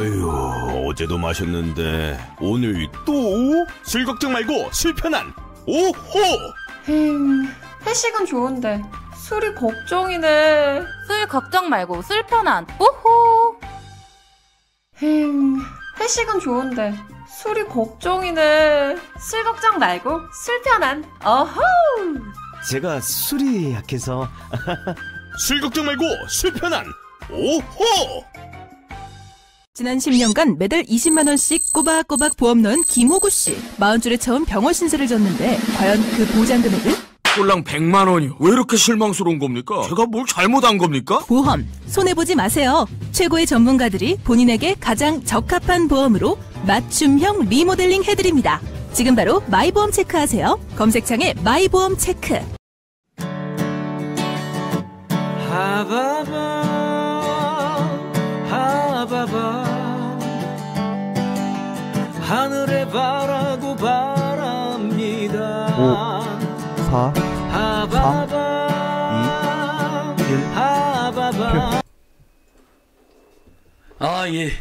어휴, 어제도 마셨는데 오늘 또? 술 걱정 말고 술 편한 오호! 흠, 회식은 좋은데 술이 걱정이네. 술 걱정 말고 술 편한 오호 흠, 회식은 좋은데 술이 걱정이네. 술 걱정 말고 술 편한 어호. 제가 술이 약해서 술 걱정 말고 술 편한 오호! 지난 10년간 매달 20만 원씩 꼬박꼬박 보험 넣은 김호구 씨. 40줄에 처음 병원 신세를 졌는데 과연 그 보장 금액은? 꼴랑 100만 원이요. 왜 이렇게 실망스러운 겁니까? 제가 뭘 잘못한 겁니까? 보험 손해 보지 마세요. 최고의 전문가들이 본인에게 가장 적합한 보험으로 맞춤형 리모델링 해드립니다. 지금 바로 마이보험 체크하세요. 검색창에 마이보험 체크. 하늘에 바라고 바랍니다 4 하바바 하바바 아, 예.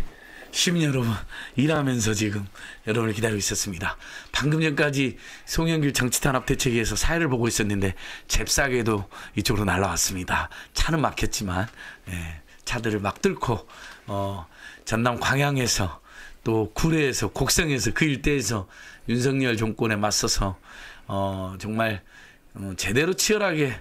시민 여러분, 일하면서 지금 여러분을 기다리고 있었습니다. 방금 전까지 송영길 정치 탄압 대책위에서 사회를 보고 있었는데, 잽싸게도 이쪽으로 날라왔습니다. 차는 막혔지만, 예, 차들을 막 뚫고, 어, 전남 광양에서 또 구례에서 곡성에서 그 일대에서 윤석열 정권에 맞서서, 어, 정말, 어, 제대로 치열하게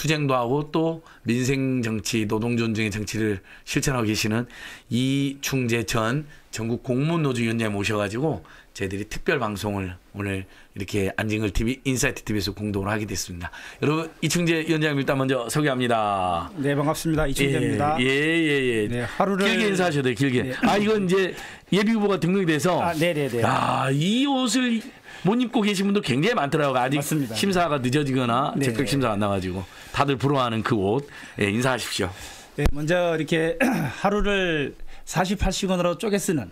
투쟁도 하고 또 민생 정치, 노동 존중의 정치를 실천하고 계시는 이충재 전 전국 공무원 노조 위원장 모셔가지고 저희들이 특별 방송을 오늘 이렇게 안진걸 TV, 인사이트 TV에서 공동으로 하게 됐습니다. 여러분 이충재 위원장 일단 먼저 소개합니다. 네 반갑습니다 이충재입니다. 예, 예, 예. 네, 하루를 길게 인사하셔도 돼요, 길게. 네. 아, 이건 이제 예비 후보가 등록이 돼서. 아, 네네네. 아, 이 옷을 못 입고 계신 분도 굉장히 많더라고요. 아직 맞습니다. 심사가 늦어지거나 네. 적극 심사가 안 나가지고. 다들 부러워하는 그 옷. 예, 인사하십시오. 네, 먼저 이렇게 하루를 48시간으로 쪼개 쓰는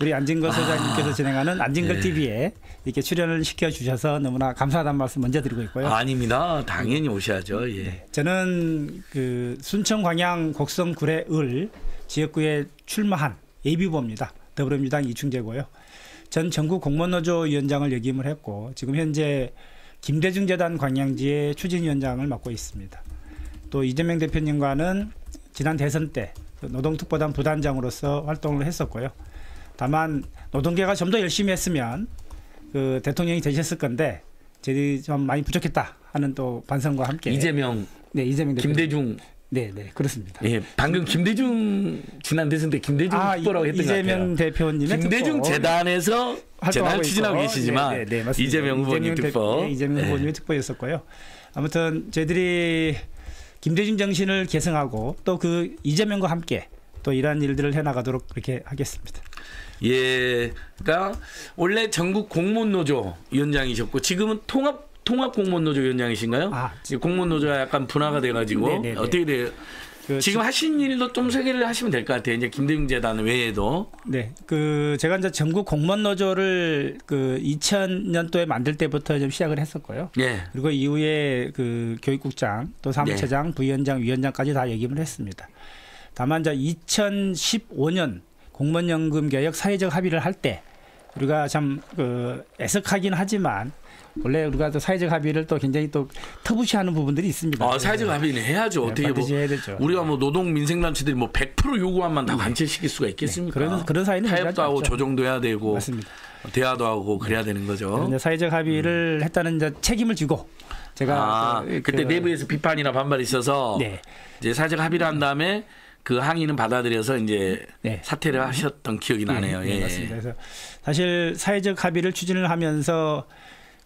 우리 안진걸 소장님께서 진행하는 안진걸 네. TV에 이렇게 출연을 시켜 주셔서 너무나 감사하다는 말씀 먼저 드리고 있고요. 아닙니다. 당연히 오셔야죠. 예. 저는 그 순천 광양 곡성 구례 을 지역구에 출마한 예비후보입니다. 더불어민주당 이충재고요. 전 전국 공무원노조 위원장을 역임을 했고 지금 현재 김대중 재단 광양지의 추진위원장을 맡고 있습니다. 또 이재명 대표님과는 지난 대선 때 노동특보단 부단장으로서 활동을 했었고요. 다만 노동계가 좀 더 열심히 했으면 그 대통령이 되셨을 건데 저희 좀 많이 부족했다 하는 또 반성과 함께 이재명, 네 이재명 대표 김대중. 네, 네, 그렇습니다. 예, 방금 김대중 지난 대선 때 김대중 아, 특보라고 했던 것 이재명 같아요. 대표님의 김대중 특보. 재단에서 재단을 추진하고. 계시지만 네, 네, 네, 맞습니다. 이재명 후보님 대- 특보. 네, 이재명 네. 후보님의 특보였었고요. 아무튼 저희들이 김대중 정신을 계승하고 또 그 이재명과 함께 또 이러한 일들을 해나가도록 그렇게 하겠습니다. 예, 그러니까 원래 전국 공무원 노조 위원장이셨고 지금은 통합 통합 공무원노조 위원장이신가요? 아, 공무원노조가 약간 분화가 돼가지고 네네네. 어떻게 돼요? 그 지금 하신 일도 좀 소개를 하시면 될 것 같아요. 이제 김대중 재단 외에도 네, 그 제가 이제 전국 공무원 노조를 그 2000년도에 만들 때부터 좀 시작을 했었고요. 예, 그리고 이후에 그 교육국장 또 사무처장, 부위원장, 위원장까지 다 역임을 했습니다. 다만 이제 2015년 공무원 연금 개혁 사회적 합의를 할 때 우리가 참 그 애석하긴 하지만 원래 우리가 또 사회적 합의를 또 굉장히 또 터부시하는 부분들이 있습니다. 아, 사회적 합의는 해야죠. 네, 어떻게 뭐 해야 되죠. 우리가 뭐 노동 민생 단체들이 뭐 100% 요구한만 다 관철시킬 수가 있겠습니까? 네, 그런- 그런 사이는 타협도 하고. 조정도 해야 되고 맞습니다. 대화도 하고 그래야 되는 거죠. 사회적 합의를 했다는 이제 책임을 지고 제가 아, 그- 그때 그- 내부에서 비판이나 반발이 있어서 네. 이제 사회적 합의를 한 다음에 그 항의는 받아들여서 이제 네. 사퇴를 하셨던 기억이 나네요. 네, 예. 맞습니다. 그래서 사실 사회적 합의를 추진을 하면서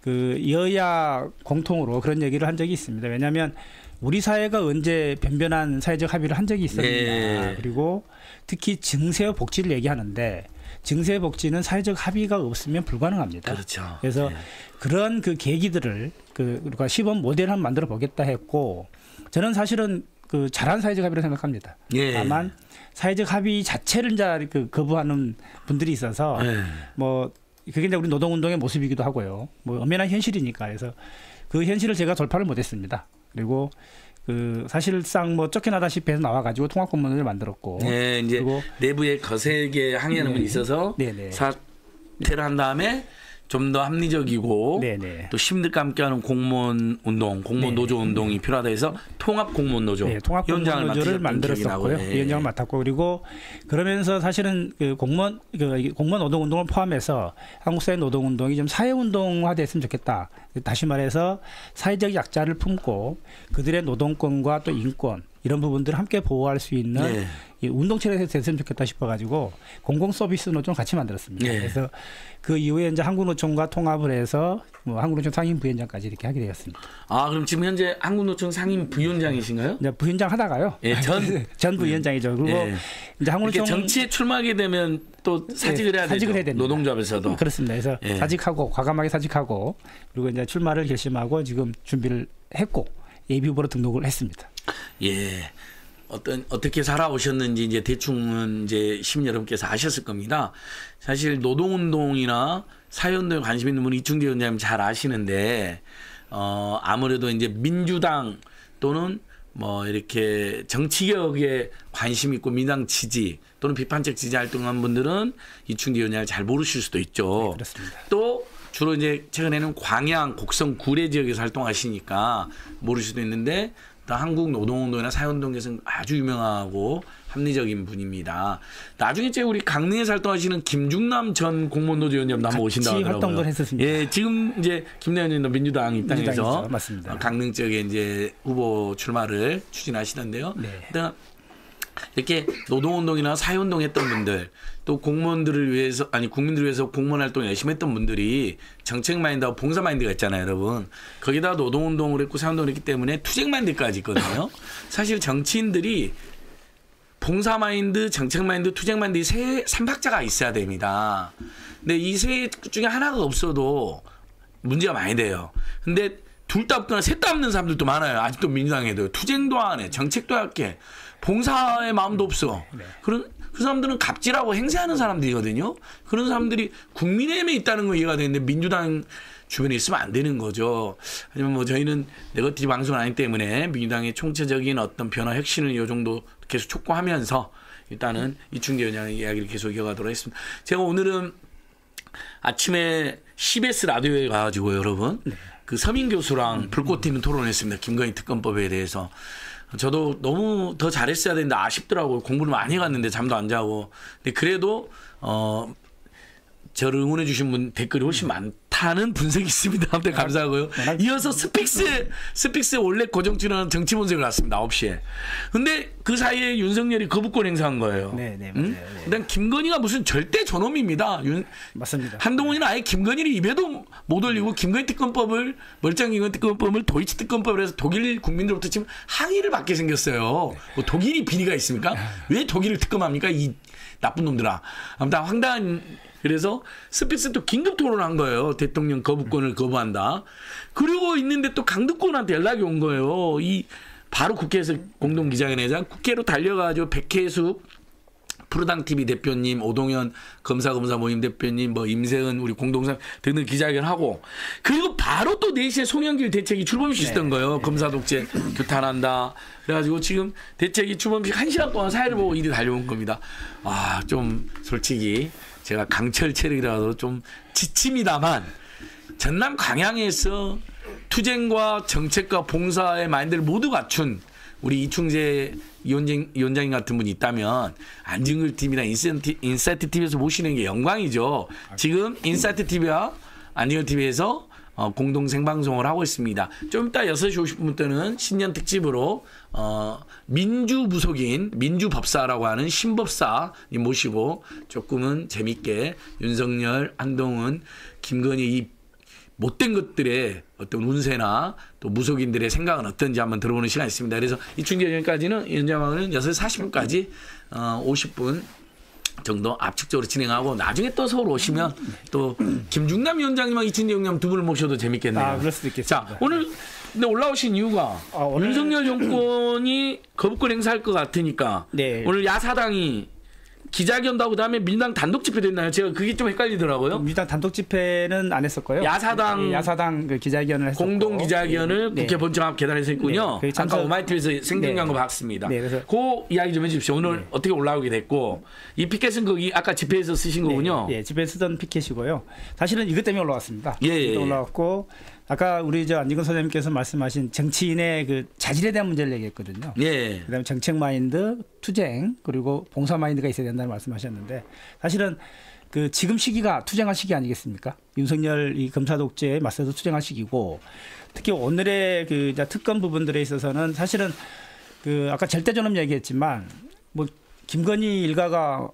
그 여야 공통으로 그런 얘기를 한 적이 있습니다. 왜냐하면 우리 사회가 언제 변변한 사회적 합의를 한 적이 있었느냐. 네. 그리고 특히 증세와 복지를 얘기하는데 증세 복지는 사회적 합의가 없으면 불가능합니다. 그렇죠. 그래서 예. 그런 그 계기들을 그 우리가 시범 모델을 한번 만들어 보겠다 했고 저는 사실은 그 잘한 사회적 합의를 생각합니다. 예. 다만 사회적 합의 자체를 이제 그 거부하는 분들이 있어서 예. 뭐 그게 이제 우리 노동운동의 모습이기도 하고요. 뭐 엄연한 현실이니까 그래서 그 현실을 제가 돌파를 못했습니다. 그리고 그 사실상 뭐 쫓겨나다시피 해서 나와가지고 통합공무원을 만들었고 네, 이제 그리고 내부에 거세게 항의하는 네. 분이 있어서 네 네. 사퇴를 한 다음에 좀 더 합리적이고 네네. 또 시민들과 함께하는 공무원 운동, 공무원 네. 노조 운동이 필요하다 해서 통합 공무원 노조 네, 통합공무원 노조를 만들었었고요. 네. 위원장을 맡았고 그리고 그러면서 사실은 그 공무원 그 공무원 노동 운동을 포함해서 한국 사회 노동 운동이 좀 사회 운동화됐으면 좋겠다. 다시 말해서 사회적 약자를 품고 그들의 노동권과 또 인권 이런 부분들을 함께 보호할 수 있는 네. 이 운동체에서 됐으면 좋겠다 싶어가지고 공공 서비스 노조를 같이 만들었습니다. 네. 그래서 그 이후에 이제 한국노총과 통합을 해서 뭐 한국노총 상임 부위원장까지 이렇게 하게 되었습니다. 아 그럼 지금 현재 한국노총 상임 부위원장이신가요? 이제 부위원장 하다가요. 예, 전- 전 부위원장이죠. 그리고 예. 이제 한국노총 정치에 출마하게 되면 또 사직을 네, 해야 되죠. 사직을 해야 됩니다. 노동조합에서도. 그렇습니다. 그래서 예. 사직하고 과감하게 사직하고 그리고 이제 출마를 결심하고 지금 준비를 했고 예비 후보로 등록을 했습니다. 예. 어떤 어떻게 살아오셨는지 이제 대충은 이제 시민 여러분께서 아셨을 겁니다. 사실 노동운동이나 사회운동에 관심 있는 분이 이충재 위원장님 잘 아시는데 어 아무래도 이제 민주당 또는 뭐 이렇게 정치개혁에 관심 있고 민당 지지 또는 비판적 지지 활동한 분들은 이충재 위원장을 잘 모르실 수도 있죠. 그렇습니다. 또 주로 이제 최근에는 광양, 곡성, 구례 지역에서 활동하시니까 모르실 수도 있는데 또 한국 노동운동이나 사회운동에서는 아주 유명하고 합리적인 분입니다. 나중에 제 우리 강릉에서 활동하시는 김중남 전 공무원노조 위원장도 한번 오신다고 같이 하더라고요. 활동도 했었습니다. 예, 지금 이제 김대현 의원도 민주당 입당해서. 맞습니다. 어, 강릉 지역에 이제 후보 출마를 추진하시던데요. 네. 일단 이렇게 노동운동이나 사회운동 했던 분들 또 공무원들을 위해서 아니 국민들을 위해서 공무원 활동 열심히 했던 분들이 정책 마인드하고 봉사 마인드가 있잖아요 여러분 거기다 노동운동을 했고 사회운동을 했기 때문에 투쟁 마인드까지 있거든요 사실 정치인들이 봉사 마인드, 정책 마인드, 투쟁 마인드 이 세 삼박자가 있어야 됩니다. 근데 이 세 중에 하나가 없어도 문제가 많이 돼요. 근데 둘 다 없거나 셋 다 없는 사람들도 많아요. 아직도 민주당에도 투쟁도 안 해, 정책도 안 해, 봉사의 마음도 없어. 그런 그 사람들은 갑질하고 행세하는 사람들이거든요. 그런 사람들이 국민의힘에 있다는 거 이해가 되는데 민주당 주변에 있으면 안 되는 거죠. 하지만 뭐 저희는 네거티브 방송은 아니기 때문에 민주당의 총체적인 어떤 변화 혁신을 이 정도 계속 촉구하면서 일단은 이충재 의원장의 이야기를 계속 이어가도록 하겠습니다. 제가 오늘은 아침에 CBS 라디오에 가가지고 여러분 그 서민 교수랑 불꽃 튀는 토론했습니다. 김건희 특검법에 대해서. 저도 너무 더 잘했어야 되는데 아쉽더라고요. 공부를 많이 해갔는데 잠도 안 자고. 근데 그래도 어 저를 응원해 주신 분 댓글이 훨씬 많다는 분석이 있습니다. 아무튼 감사하고요. 이어서 스픽스 스픽스 원래 고정 출연하는 정치 본색을 나갔습니다. 9시에. 근데 그 사이에 윤석열이 거부권 행사한 거예요. 네, 네, 응? 맞아요. 네. 일단 김건희가 무슨 절대 존엄입니다. 윤, 맞습니다. 한동훈이는 아예 김건희를 입에도 못 올리고 김건희 특검법을 멀쩡 김건희 특검법을 도이치 특검법을 해서 독일 국민들로부터 지금 항의를 받게 생겼어요. 뭐 독일이 비리가 있습니까? 왜 독일을 특검합니까? 이 나쁜 놈들아. 아무튼 황당한 그래서 스피스 또 긴급 토론한 거예요. 대통령 거부권을 거부한다. 그러고 있는데 또 강등권한테 연락이 온 거예요. 이 바로 국회에서 공동 기자회견에서 국회로 달려가지고 백혜숙 푸르당 TV 대표님, 오동현 검사 검사 모임 대표님, 뭐 임세은 우리 공동상 등등 기자회견하고 그리고 바로 또 4시에 송영길 대책이 출범식 있었던 거예요. 검사 독재 규탄한다. 그래가지고 지금 대책위 출범식 1시간 동안 사회를 보고 이리 달려온 겁니다. 아, 좀 솔직히 제가 강철 체력이라도 좀 지칩니다만 전남 광양에서 투쟁과 정책과 봉사의 마인드를 모두 갖춘 우리 이충재 위원장, 위원장님 같은 분이 있다면 안진걸 인사이트, 인사이트 TV에서 모시는 게 영광이죠. 지금 인사이트 TV와 안진걸 TV에서 어, 공동 생방송을 하고 있습니다. 좀 이따 6시 50분 때는 신년 특집으로 어, 민주 부속인 민주 법사라고 하는 신법사 님 모시고 조금은 재밌게 윤석열, 한동훈, 김건희 이 못된 것들의 어떤 운세나 또 무속인들의 생각은 어떤지 한번 들어보는 시간이 있습니다. 그래서 이충재 위원까지는 연장하는 6시 40분까지 어, 50분 정도 압축적으로 진행하고 나중에 또 서울 오시면 또 김중남 위원장님과 이춘재 위원장 두 분을 모셔도 재밌겠네요. 아, 그럴 수도 있겠습니다. 자, 오늘 근데 올라오신 이유가 아, 오늘- 윤석열 정권이 거부권 행사할 것 같으니까 네. 오늘 야사당이 기자회견도 하고 그다음에 민당 단독 집회도 했나요? 제가 그게 좀 헷갈리더라고요. 민주당 단독 집회는 안 했었고요. 야사당 예, 야사당 그 기자회견을 했었고 공동 기자회견을 네. 국회 본청 앞 계단에서 했군요. 네, 거기 참석- 아까 오마이티에서 생중계한 네. 거 봤습니다. 네, 그래서- 그 이야기 좀 해주십시오. 오늘 네. 어떻게 올라오게 됐고 이 피켓은 거기 아까 집회에서 쓰신 거군요. 예, 집에 쓰던 피켓이고요. 사실은 이것 때문에 올라왔습니다. 예, 예, 예. 올라왔고 아까 우리 저 안진근 소장님께서 말씀하신 정치인의 그 자질에 대한 문제를 얘기했거든요. 예. 그다음에 정책 마인드, 투쟁 그리고 봉사 마인드가 있어야 된다는 말씀하셨는데 사실은 그 지금 시기가 투쟁할 시기 아니겠습니까? 윤석열 이 검사 독재에 맞서서 투쟁할 시기고 특히 오늘의 그 특검 부분들에 있어서는 사실은 그 아까 절대존엄 얘기했지만 뭐 김건희 일가가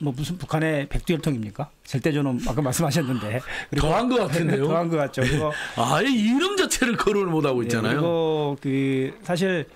뭐 무슨 북한의 백두혈통입니까? 절대존엄 아까 말씀하셨는데 더한 것 같은데요? 더한 것 같죠. 그리고 아예 이름 자체를 거론을 못 하고 예, 있잖아요. 그리고 그 사실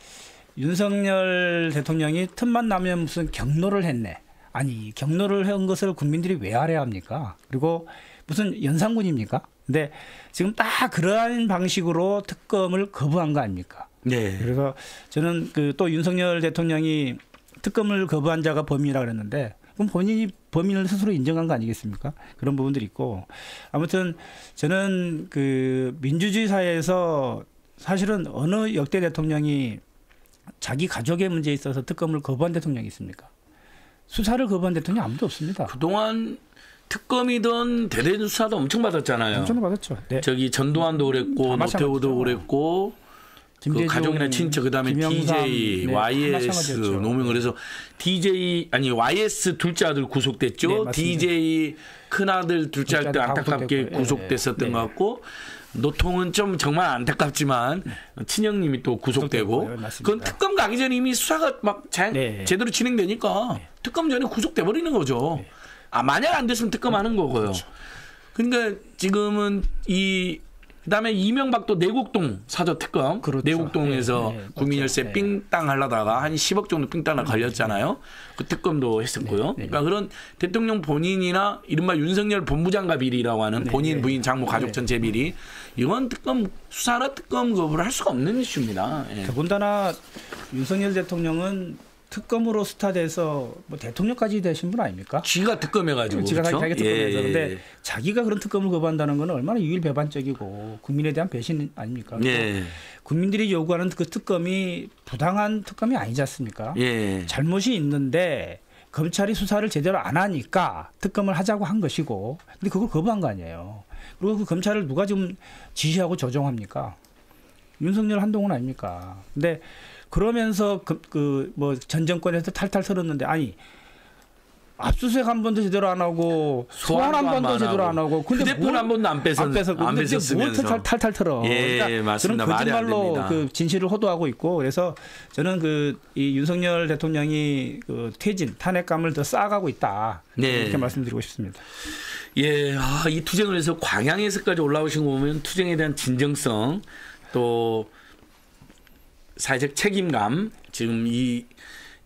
윤석열 대통령이 틈만 나면 무슨 경로를 했네. 아니 경로를 한 것을 국민들이 왜 알아야 합니까? 그리고 무슨 연산군입니까? 근데 지금 딱 그러한 방식으로 특검을 거부한 거 아닙니까? 네. 그래서 저는 그 또 윤석열 대통령이 특검을 거부한 자가 범인이라 그랬는데 그럼 본인이 범인을 스스로 인정한 거 아니겠습니까? 그런 부분들이 있고 아무튼 저는 그 민주주의 사회에서 사실은 어느 역대 대통령이 자기 가족의 문제에 있어서 특검을 거부한 대통령이 있습니까? 수사를 거부한 대통령 아무도 없습니다. 그동안 특검이든 대대적 수사도 엄청 받았잖아요. 엄청 받았죠. 네. 저기 전두환도 그랬고. 노태우도 그랬고 그 가족이나 친척 그다음에 DJ, 네, 다 YS 마찬가지였죠. 노명 그래서 DJ 아니 YS 둘째 아들 구속됐죠. 네. DJ 큰 아들 둘째 아들 안타깝게. 구속됐었던 네. 것 같고 노통은 좀 정말 안타깝지만 친형님이 또 구속되고. 그건 특검 가기 전에 이미 수사가 막 자- 네. 제대로 진행되니까 특검 전에 구속돼 버리는 거죠. 아 만약 안 됐으면 특검하는 거고요. 그렇죠. 그러니까 지금은 이 그다음에 이명박도 내곡동 사저 특검 그렇죠. 내곡동에서 네, 네, 국민 맞죠. 열쇠 네. 삥땅 하려다가 한 10억 정도 삥땅 걸렸잖아요. 그 특검도 했었고요. 네, 네. 그러니까 그런 대통령 본인이나 이른바 윤석열 본부장관 비리라고 하는 본인 네. 부인 장모 가족 네. 전체 비리 이건 특검 수사나 특검 거부를 할 수가 없는 이슈입니다. 예. 더군다나 윤석열 대통령은 특검으로 스타돼서 뭐 대통령까지 되신 분 아닙니까? 쥐가 특검해가지고 지가 그렇죠? 자기 특검에서 예. 근데 자기가 그런 특검을 거부한다는 건 얼마나 유일배반적이고 국민에 대한 배신 아닙니까? 예. 국민들이 요구하는 그 특검이 부당한 특검이 아니지 않습니까? 예. 잘못이 있는데 검찰이 수사를 제대로 안 하니까 특검을 하자고 한 것이고 근데 그걸 거부한 거 아니에요. 그리고 그 검찰을 누가 지금 지시하고 조정합니까? 윤석열 한동훈 아닙니까? 근데 그러면서 그 뭐전 정권에서 탈탈 털었는데 아니 압수수색 한 번도 제대로 안 하고 소환 한 번도 제대로 안 하고 근데 휴대폰 뭘- 한 번도 안 뺏어 안 이제 뭘 뺏었으면서 탈탈, 털어 예, 그러니까 맞습니다. 그런 거짓말로. 그 진실을 호도하고 있고 그래서 저는 그 이 윤석열 대통령이 그 퇴진 탄핵감을 더 쌓아가고 있다 네. 이렇게 말씀드리고 싶습니다. 예, 아, 이 투쟁을 해서 광양에서까지 올라오신 거 보면 투쟁에 대한 진정성 또 사회적 책임감 지금 이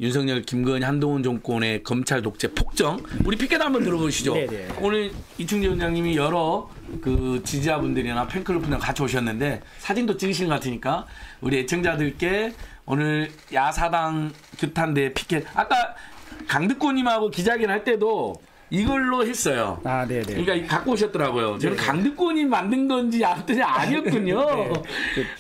윤석열, 김건희, 한동훈 정권의 검찰 독재 폭정 우리 피켓 한번 들어보시죠. 네네. 오늘 이충재 원장님이 여러 그 지지자분들이나 팬클럽 분들 같이 오셨는데 사진도 찍으신 것 같으니까 우리 애청자들께 오늘 야사당 규탄대 피켓 아까 강득고님하고 기자회견 할 때도 이걸로 했어요. 아, 네, 네. 그러니까 이 갖고 오셨더라고요. 저는 강득권이 만든 건지 알았더니 아니었군요.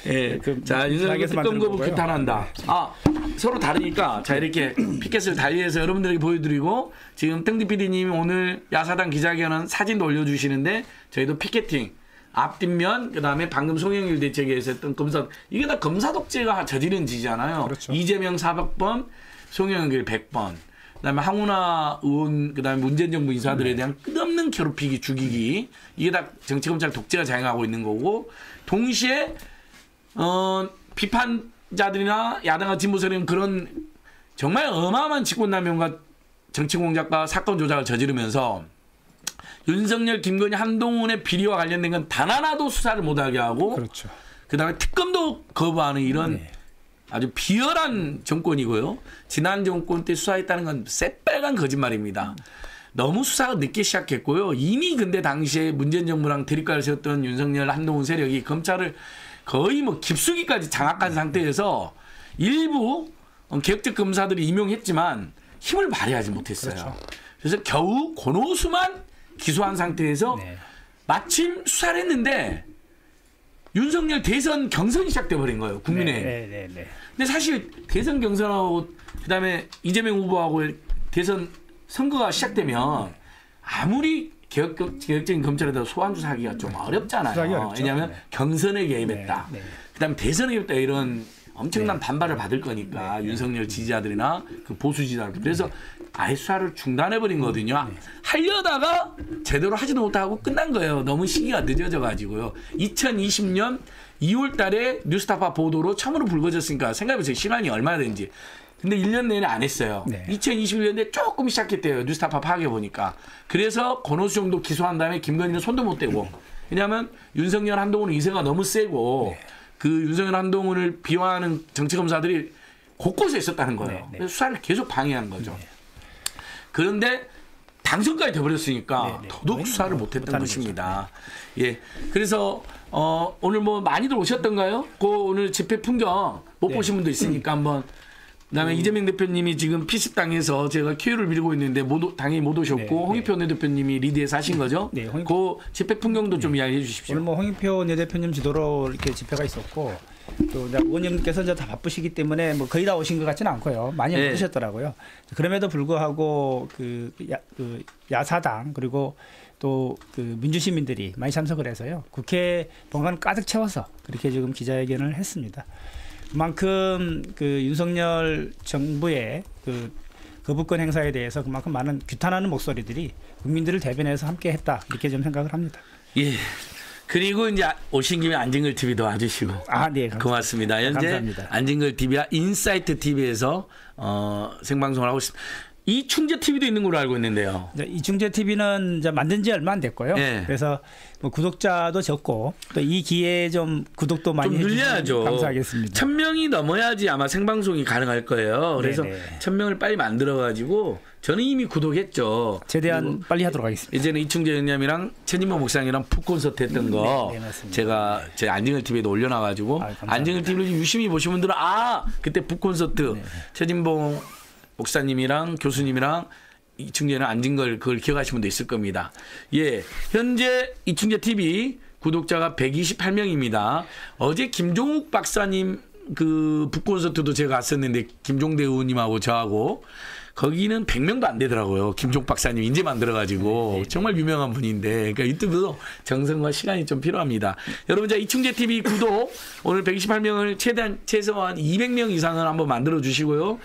예. 그 자, 윤석열 특검 거부. 규탄한다. 아, 서로 다르니까 자 이렇게 피켓을 달리해서 여러분들에게 보여드리고 지금 땡디 PD님이 오늘 야사당 기자회견은 사진도 올려주시는데 저희도 피켓팅 앞뒷면 그다음에 방금 송영길 대책에서 했던 검사 이게 다 검사 독재가 저지른 지잖아요. 그렇죠. 이재명 400번, 송영길 100번. 그다음에 황운하 의원 그다음에 문재인 정부 인사들에 대한 끝없는 괴롭히기 죽이기 이게 다 정치 검찰 독재가 자행하고 있는 거고 동시에 어 비판자들이나 야당과 진보 세력은 그런 정말 어마어마한 직권남용과 정치공작과 사건 조작을 저지르면서 윤석열, 김건희, 한동훈의 비리와 관련된 건 단 하나도 수사를 못하게 하고 그렇죠. 그다음에 특검도 거부하는 이런 네. 아주 비열한 정권이고요. 지난 정권 때 수사했다는 건 새빨간 거짓말입니다. 너무 수사가 늦게 시작했고요. 이미 근데 당시에 문재인 정부랑 대립가를 세웠던 윤석열, 한동훈 세력이 검찰을 거의 뭐 깊숙이까지 장악한 상태에서 일부 어, 개혁적 검사들이 임용했지만 힘을 발휘하지 못했어요. 그렇죠. 그래서 겨우 권오수만 기소한 상태에서 네. 마침 수사를 했는데 윤석열 대선 경선이 시작돼 버린 거예요. 국민의. 네, 네, 네. 근데 사실 대선 경선하고 그다음에 이재명 후보하고 대선 선거가 시작되면 아무리 개혁, 개혁적인 검찰에다 소환 조사하기가 좀 어렵잖아요. 왜냐하면 네. 경선에 개입했다. 네, 네. 그다음에 대선에 개입했다 이런 엄청난 반발을 받을 거니까 윤석열 지지자들이나 그 보수 지지자들 그래서 아예 수사를 중단해 버린 거거든요. 하려다가 제대로 하지도 못하고 끝난 거예요. 너무 시기가 늦어져 가지고요. 2020년 2월 달에 뉴스타파 보도로 처음으로 불거졌으니까 생각해보세요. 시간이 얼마나 되는지. 근데 1년 내내 안 했어요. 네. 2021년에 조금 시작했대요. 뉴스타파 파악해 보니까. 그래서 권오수 정도 기소한 다음에 김건희는 손도 못 대고. 왜냐하면 윤석열 한동훈 의세가 너무 세고 네. 그 윤석열 한동훈을 비화하는 정치 검사들이 곳곳에 있었다는 거예요. 네, 네. 수사를 계속 방해한 거죠. 그런데 당선까지 돼버렸으니까 네, 네. 더더욱 수사를 뭐, 못했던 것입니다. 예. 그래서 어, 오늘 뭐 많이들 오셨던가요? 그 오늘 집회 풍경 못 네. 보신 분도 있으니까 한번. 그다음에 음. 이재명 대표님이 지금 피습당해서 제가 큐를 밀고 있는데 못, 오- 당연히 못 오셨고 네, 홍익표 원내대표님이 리드에서 하신 거죠? 네, 홍익- 그 집회 풍경도 좀 이야기해 주십시오. 오늘 뭐 홍익표 내 대표님 주도로 이렇게 집회가 있었고 또 이제 의원님께서 이제 다 바쁘시기 때문에 뭐 거의 다 오신 것 같지는 않고요. 많이 네. 못 오셨더라고요. 그럼에도 불구하고 그, 야, 그 야사당 그리고 또그 민주시민들이 많이 참석을 해서요. 국회 본관 가득 채워서 그렇게 지금 기자회견을 했습니다. 그만큼 그 윤석열 정부의 그 거부권 행사에 대해서 그만큼 많은 규탄하는 목소리들이 국민들을 대변해서 함께 했다. 이렇게 좀 생각을 합니다. 예. 그리고 이제 오신 김에 안진걸 TV도 와주시고 아, 네. 감사합니다. 고맙습니다. 현재 감사합니다. 안진걸 TV와 인사이트 TV에서 어, 생방송을 하고 있습니다. 이충재 TV도 있는 걸로 알고 있는데요. 이충재 TV는 만든 지 얼마 안 됐고요. 네. 그래서 뭐 구독자도 적고 또 이 기회에 좀 구독도 많이 좀 늘려야죠. 감사하겠습니다. 천 명이 넘어야지 아마 생방송이 가능할 거예요. 그래서 네네. 천 명을 빨리 만들어 가지고 저는 이미 구독했죠. 최대한 빨리 하도록 하겠습니다. 예전에 이충재 의원님이랑 최진모 목사님이랑 풋 콘서트 했던 거 네, 네. 제가 제 안진걸 TV에도 올려놔가지고 감사합니다. 안진걸 TV를 유심히 보신 분들은 아 그때 풋 콘서트 네. 최진봉 목사님이랑 교수님이랑 이충재는 안진걸 그걸 기억하시는 분도 있을 겁니다. 예, 현재 이충재 TV 구독자가 128명입니다. 어제 김종욱 박사님 그 북콘서트도 제가 갔었는데 김종대 의원님하고 저하고 거기는 100명도 안 되더라고요. 김종 박사님 인제 만들어가지고 정말 유명한 분인데 그러니까 유튜브도 정성과 시간이 좀 필요합니다. 여러분 자 이충재 TV 구독 오늘 128명을 최대한 최소한 200명 이상을 한번 만들어 주시고요.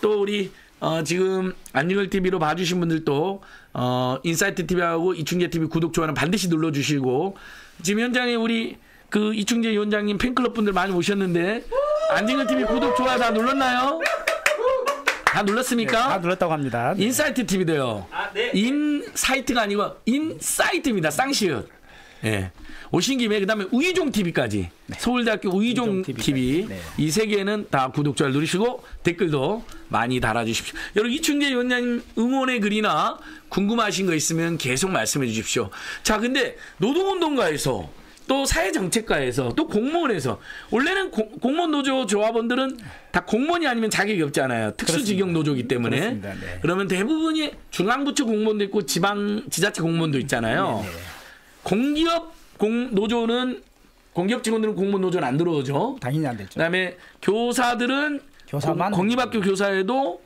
또 우리 어, 지금 안진걸 TV로 봐주신 분들도 어, 인사이트 TV하고 이충재 TV 구독 좋아요는 반드시 눌러주시고 지금 현장에 우리 그 이충재 위원장님 팬클럽 분들 많이 오셨는데 안진걸 TV 구독 좋아요 다 눌렀나요? 다 눌렀습니까? 다 눌렀다고 합니다. 네. 인사이트 TV도요. 인사이트가 아니고 인싸이트입니다. 쌍시옷. 예. 오신 김에 그다음에 우희종 TV까지 서울대학교 우희종 우희종 TV 네. 이 세 개는 다 구독 좋아요 누르시고 댓글도 많이 달아주십시오. 여러분 이충재 위원장님 응원의 글이나 궁금하신 거 있으면 계속 말씀해 주십시오. 자, 근데 노동운동가에서 또 사회정책가에서 또 공무원에서 원래는 공, 공무원 노조 조합원들은 다 공무원이 아니면 자격이 없잖아요. 특수직용 노조기 때문에 그렇습니다. 네. 그러면 대부분이 중앙부처 공무원도 있고 지방 지자체 공무원도 있잖아요. 네, 공기업 공 노조는 공기업 직원들은 공무원 노조는 안 들어오죠. 당연히 안 됐죠. 그다음에 교사들은 교사만 공,立학교 교사에도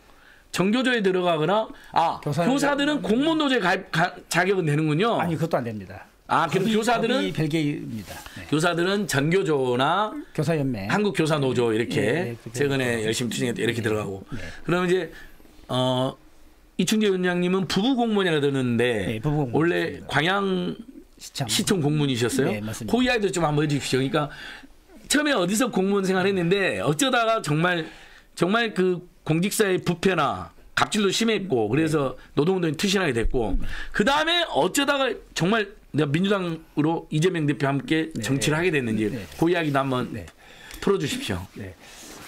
정교조에 들어가거나 아 교사들은 공무원 노조에 가입 가- 자격은 되는군요. 아니 그것도 안 됩니다. 아 그럼 법이- 교사들은 별개입니다. 네. 교사들은 전교조나 교사연맹. 한국 교사 노조 이렇게 네, 네, 그렇게 최근에. 열심히 투쟁했 이렇게 들어가고 네. 그러면 이제 어 이충재 위원장님은 부부 공무원이라 들었는데 네, 부부. 원래 광양 시청. 시청 공무원이셨어요? 네, 맞습니다. 그 이야기도 좀 한번 해주십시오. 그러니까 처음에 어디서 공무원 생활했는데 어쩌다가 정말 정말 그 공직사의 부패나 갑질도 심했고 그래서 노동운동에 투신하게 됐고 그 다음에 어쩌다가 정말 내가 민주당으로 이재명 대표 와 함께 정치를 하게 됐는지 네. 그 이야기도 한번 네. 풀어주십시오.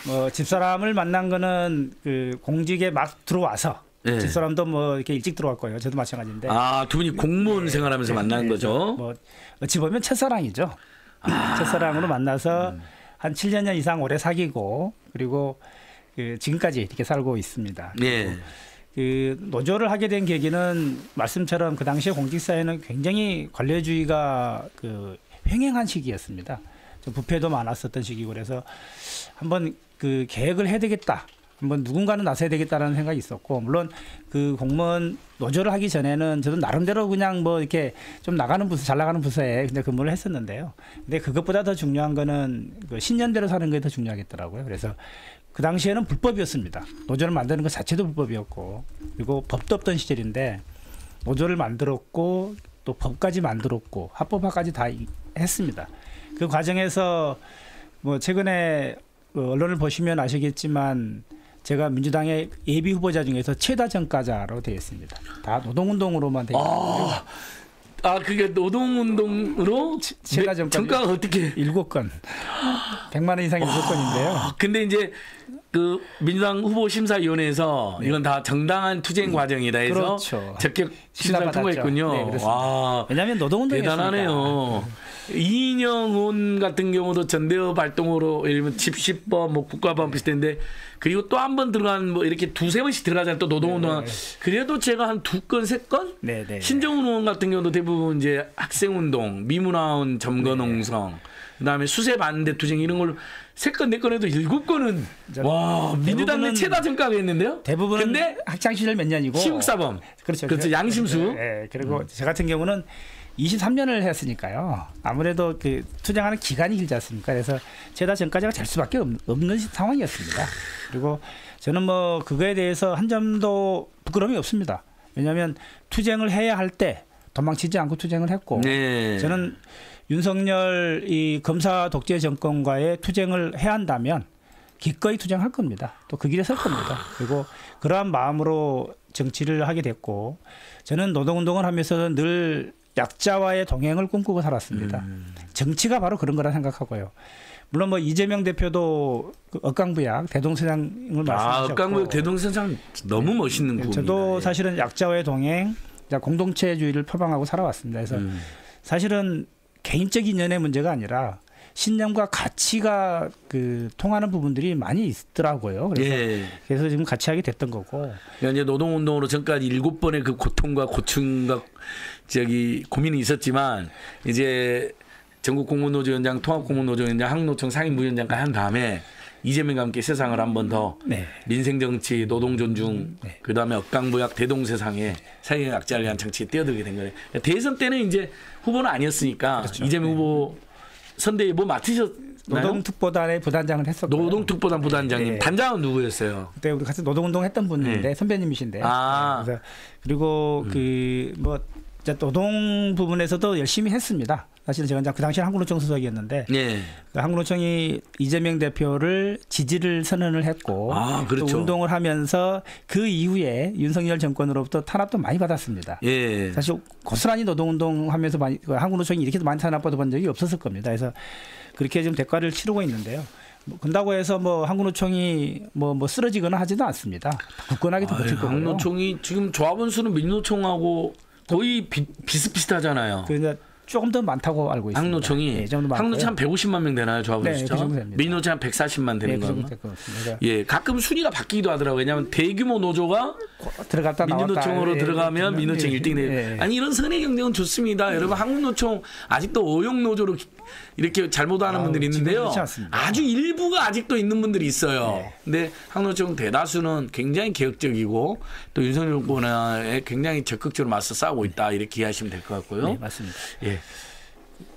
뭐 집사람을 만난 거는 그 공직에 막 들어와서 네. 집사람도 뭐 이렇게 일찍 들어왔고요. 저도 마찬가지인데. 아 두 분이 공무원 생활하면서 만난 네, 거죠. 뭐 어찌 보면 첫사랑이죠. 첫사랑으로 만나서 한 7년 이상 오래 사귀고 그리고 그 지금까지 이렇게 살고 있습니다. 예. 그 노조를 하게 된 계기는 말씀처럼 그 당시에 공직사회는 굉장히 관료주의가 그 횡행한 시기였습니다. 좀 부패도 많았었던 시기고 그래서 한번 그 계획을 해야 되겠다. 한번 누군가는 나서야 되겠다라는 생각이 있었고 물론 그 공무원 노조를 하기 전에는 저도 나름대로 그냥 뭐 이렇게 좀 나가는 부서 잘 나가는 부서에 그냥 근무를 했었는데요. 근데 그것보다 더 중요한 거는 그 신년대로 사는 게 더 중요하겠더라고요. 그래서 그 당시에는 불법이었습니다. 노조를 만드는 것 자체도 불법이었고 그리고 법도 없던 시절인데 노조를 만들었고 또 법까지 만들었고 합법화까지 다 이- 했습니다. 그 과정에서 뭐 최근에 그 언론을 보시면 아시겠지만 제가 민주당의 예비 후보자 중에서 최다 전과자로 되어 있습니다. 다 노동운동으로만 되어 있고요. 아, 아 그게 노동운동으로 몇- 전까지- 정가가 어떻게? 일곱 건, 100만 원 이상의 일곱 건인데요. 아, 근데 이제 그 민주당 후보 심사위원회에서 이건 다 정당한 투쟁 과정이다 해서 그렇죠. 적격 심사를. 통과했군요. 네. 왜냐하면 노동운동이었으니까. 대단하네요. 이인영 의원 같은 경우도 전대협 활동으로 예를 들면 집시법, 뭐 국가법 비슷한데 그리고 또 한 번 들어간 뭐 이렇게 두세 번씩 들어가잖아요. 또 노동운동. 그래도 제가 한 두 건, 세 건? 네, 네. 신정훈 의원 같은 경우도 대부분 이제 학생운동, 미문화원 점거농성, 그다음에 수세 반대 투쟁 이런 걸세 건, 네 건에도 일곱 건은 와 민주당 내 최다 전가했는데요. 대부분은 근데 학창 시절 몇 년이고 시국사범, 그렇죠. 그렇죠. 양심수. 예, 그리고 저 같은 경우는 23년을 했으니까요. 아무래도 그 투쟁하는 기간이 길지 않습니까? 그래서 최다 전까지가 될 수밖에 없- 없는 상황이었습니다. 그리고 저는 뭐 그거에 대해서 한 점도 부끄러움이 없습니다. 왜냐하면 투쟁을 해야 할 때 도망치지 않고 투쟁을 했고 네. 저는 윤석열 이 검사 독재 정권과의 투쟁을 해야 한다면 기꺼이 투쟁할 겁니다. 또 그 길에 설 겁니다. 그리고 그러한 마음으로 정치를 하게 됐고 저는 노동운동을 하면서 늘 약자와의 동행을 꿈꾸고 살았습니다. 정치가 바로 그런 거라 생각하고요. 물론 뭐 이재명 대표도 그 억강부약 대동서양을 아, 말씀하셨고 깡구역 대동선상 너무 멋있는 구입니다. 저도 예. 사실은 약자와의 동행, 자, 공동체주의를 표방하고 살아왔습니다. 그래서 음. 사실은 개인적 인연의 문제가 아니라 신념과 가치가 그 통하는 부분들이 많이 있더라고요. 그래서, 예. 그래서 지금 같이 하게 됐던 거고. 그러니까 이제 노동운동으로 전까지 일곱 번의 그 고통과 고충과 저기 고민이 있었지만 이제 전국 공무노조위원장, 통합공무노조위원장, 항노총 상임부위원장까지 한 다음에 이재명과 함께 세상을 한 번 더 네. 민생 정치, 노동 존중, 그 다음에 억강부약 대동 세상에 사회 약자를 위한 정치에 뛰어들게 된 거예요. 대선 때는 이제 후보는 아니었으니까 이재명 후보 선대위 뭐 맡으셨나요? 노동특보단의 부단장을 했었고. 노동특보단 부단장님. 네. 단장은 누구였어요? 그때 우리 같이 노동운동 했던 분인데 네. 선배님이신데. 아. 음. 그래서 그리고 그뭐 노동 부분에서도 열심히 했습니다. 사실은 제가 이제 그 당시에 한국노총 소속이었는데 예. 그 한국노총이 이재명 대표를 지지를 선언을 했고 아, 또 그렇죠. 운동을 하면서 그 이후에 윤석열 정권으로부터 탄압도 많이 받았습니다. 예. 사실 고스란히 노동운동 하면서 많이 그 한국노총이 이렇게 많이 탄압받아 본 적이 없었을 겁니다. 그래서 그렇게 좀 대가를 치르고 있는데요. 뭐 근다고 해서 뭐 한국노총이 뭐, 뭐 쓰러지거나 하지도 않습니다. 굳건하게 더 버틸 거고요. 항노총이 지금 조합원 수는 민노총하고 거의 비, 비슷비슷하잖아요. 그 이제 조금 더 많다고 알고 있습니다. 항노총이 예. 항노총 한 150만 명 되나요 조합원 네, 숫자? 그. 민노총 한 140만 되는 네, 그 같습니다. 예, 가끔 순위가 바뀌기도 하더라고요. 왜냐하면 대규모 노조가 들어갔다. 민주노총으로 예, 들어가면 예, 민노총 예, 1등이 돼요. 예. 아니 이런 선의 경쟁은 좋습니다. 여러분 한국노총 아직도 오용 노조로 기- 이렇게 잘못하는 아우, 분들이 있는데요. 아주 일부가 아직도 있는 분들이 있어요. 네. 근데 한국노총 대다수는 굉장히 개혁적이고 또 윤석열 정권에 굉장히 적극적으로 맞서 싸우고 있다 이렇게 이해하시면 될 것 같고요. 네, 맞습니다. 예.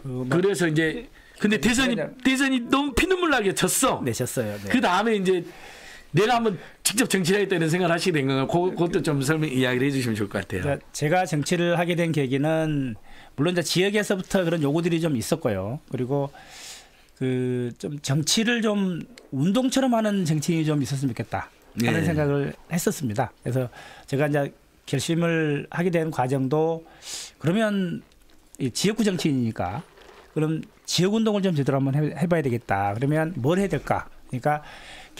그 뭐- 그래서 이제 근데 대선이 대선이 너무 피눈물 나게 졌어. 내셨어요. 네. 그 다음에 이제 내가 한번 직접 정치를 이런 생각을 하시게 된 건가요? 그- 그것도 좀 설명 이야기를 해주시면 좋을 것 같아요. 그러니까 제가 정치를 하게 된 계기는 물론 이제 지역에서부터 그런 요구들이 좀 있었고요. 그리고 그 좀 정치를 좀 운동처럼 하는 정치인이 좀 있었으면 좋겠다 하는 예. 생각을 했었습니다. 그래서 제가 이제 결심을 하게 된 과정도 그러면 이 지역구 정치인이니까 그럼 지역 운동을 좀 제대로 한번 해- 해봐야 되겠다. 그러면 뭘 해야 될까? 그러니까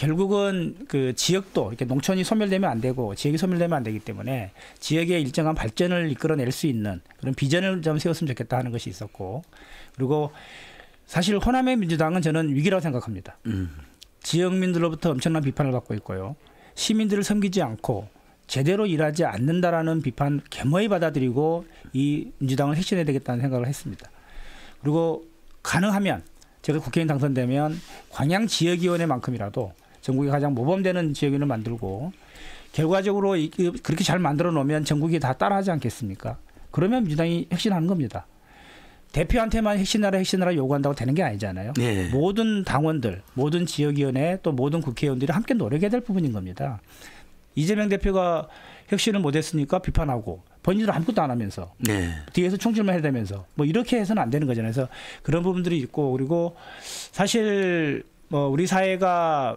결국은 그 지역도 이렇게 농촌이 소멸되면 안 되고 지역이 소멸되면 안 되기 때문에 지역의 일정한 발전을 이끌어낼 수 있는 그런 비전을 좀 세웠으면 좋겠다 하는 것이 있었고 그리고 사실 호남의 민주당은 저는 위기라고 생각합니다. 음. 지역민들로부터 엄청난 비판을 받고 있고요. 시민들을 섬기지 않고 제대로 일하지 않는다라는 비판 개모이 받아들이고 이 민주당을 혁신해야 되겠다는 생각을 했습니다. 그리고 가능하면 제가 국회의원 당선되면 광양 지역위원회만큼이라도 전국에 가장 모범되는 지역위원회를 만들고 결과적으로 이- 그- 그렇게 잘 만들어 놓으면 전국이 다 따라하지 않겠습니까? 그러면 민주당이 혁신하는 겁니다. 대표한테만 혁신하라 혁신하라 요구한다고 되는 게 아니잖아요. 네. 모든 당원들, 모든 지역위원회 또 모든 국회의원들이 함께 노력해야 될 부분인 겁니다. 이재명 대표가 혁신을 못했으니까 비판하고 본인들 아무것도 안 하면서 네. 뒤에서 총질만 해야 되면서 뭐 이렇게 해서는 안 되는 거잖아요. 그래서 그런 부분들이 있고 그리고 사실 뭐 우리 사회가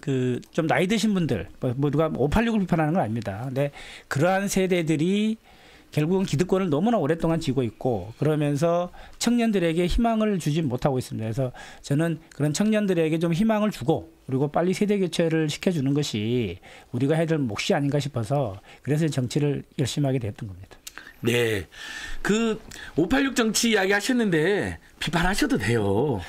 그 좀 나이 드신 분들 뭐, 뭐 누가 586을 비판하는 건 아닙니다. 근데 그러한 세대들이 결국은 기득권을 너무나 오랫동안 쥐고 있고 그러면서 청년들에게 희망을 주지 못하고 있습니다. 그래서 저는 그런 청년들에게 좀 희망을 주고 그리고 빨리 세대 교체를 시켜주는 것이 우리가 해야 될 몫이 아닌가 싶어서 그래서 정치를 열심히 하게 됐던 겁니다. 네. 그, 586 정치 이야기 하셨는데, 비판하셔도 돼요.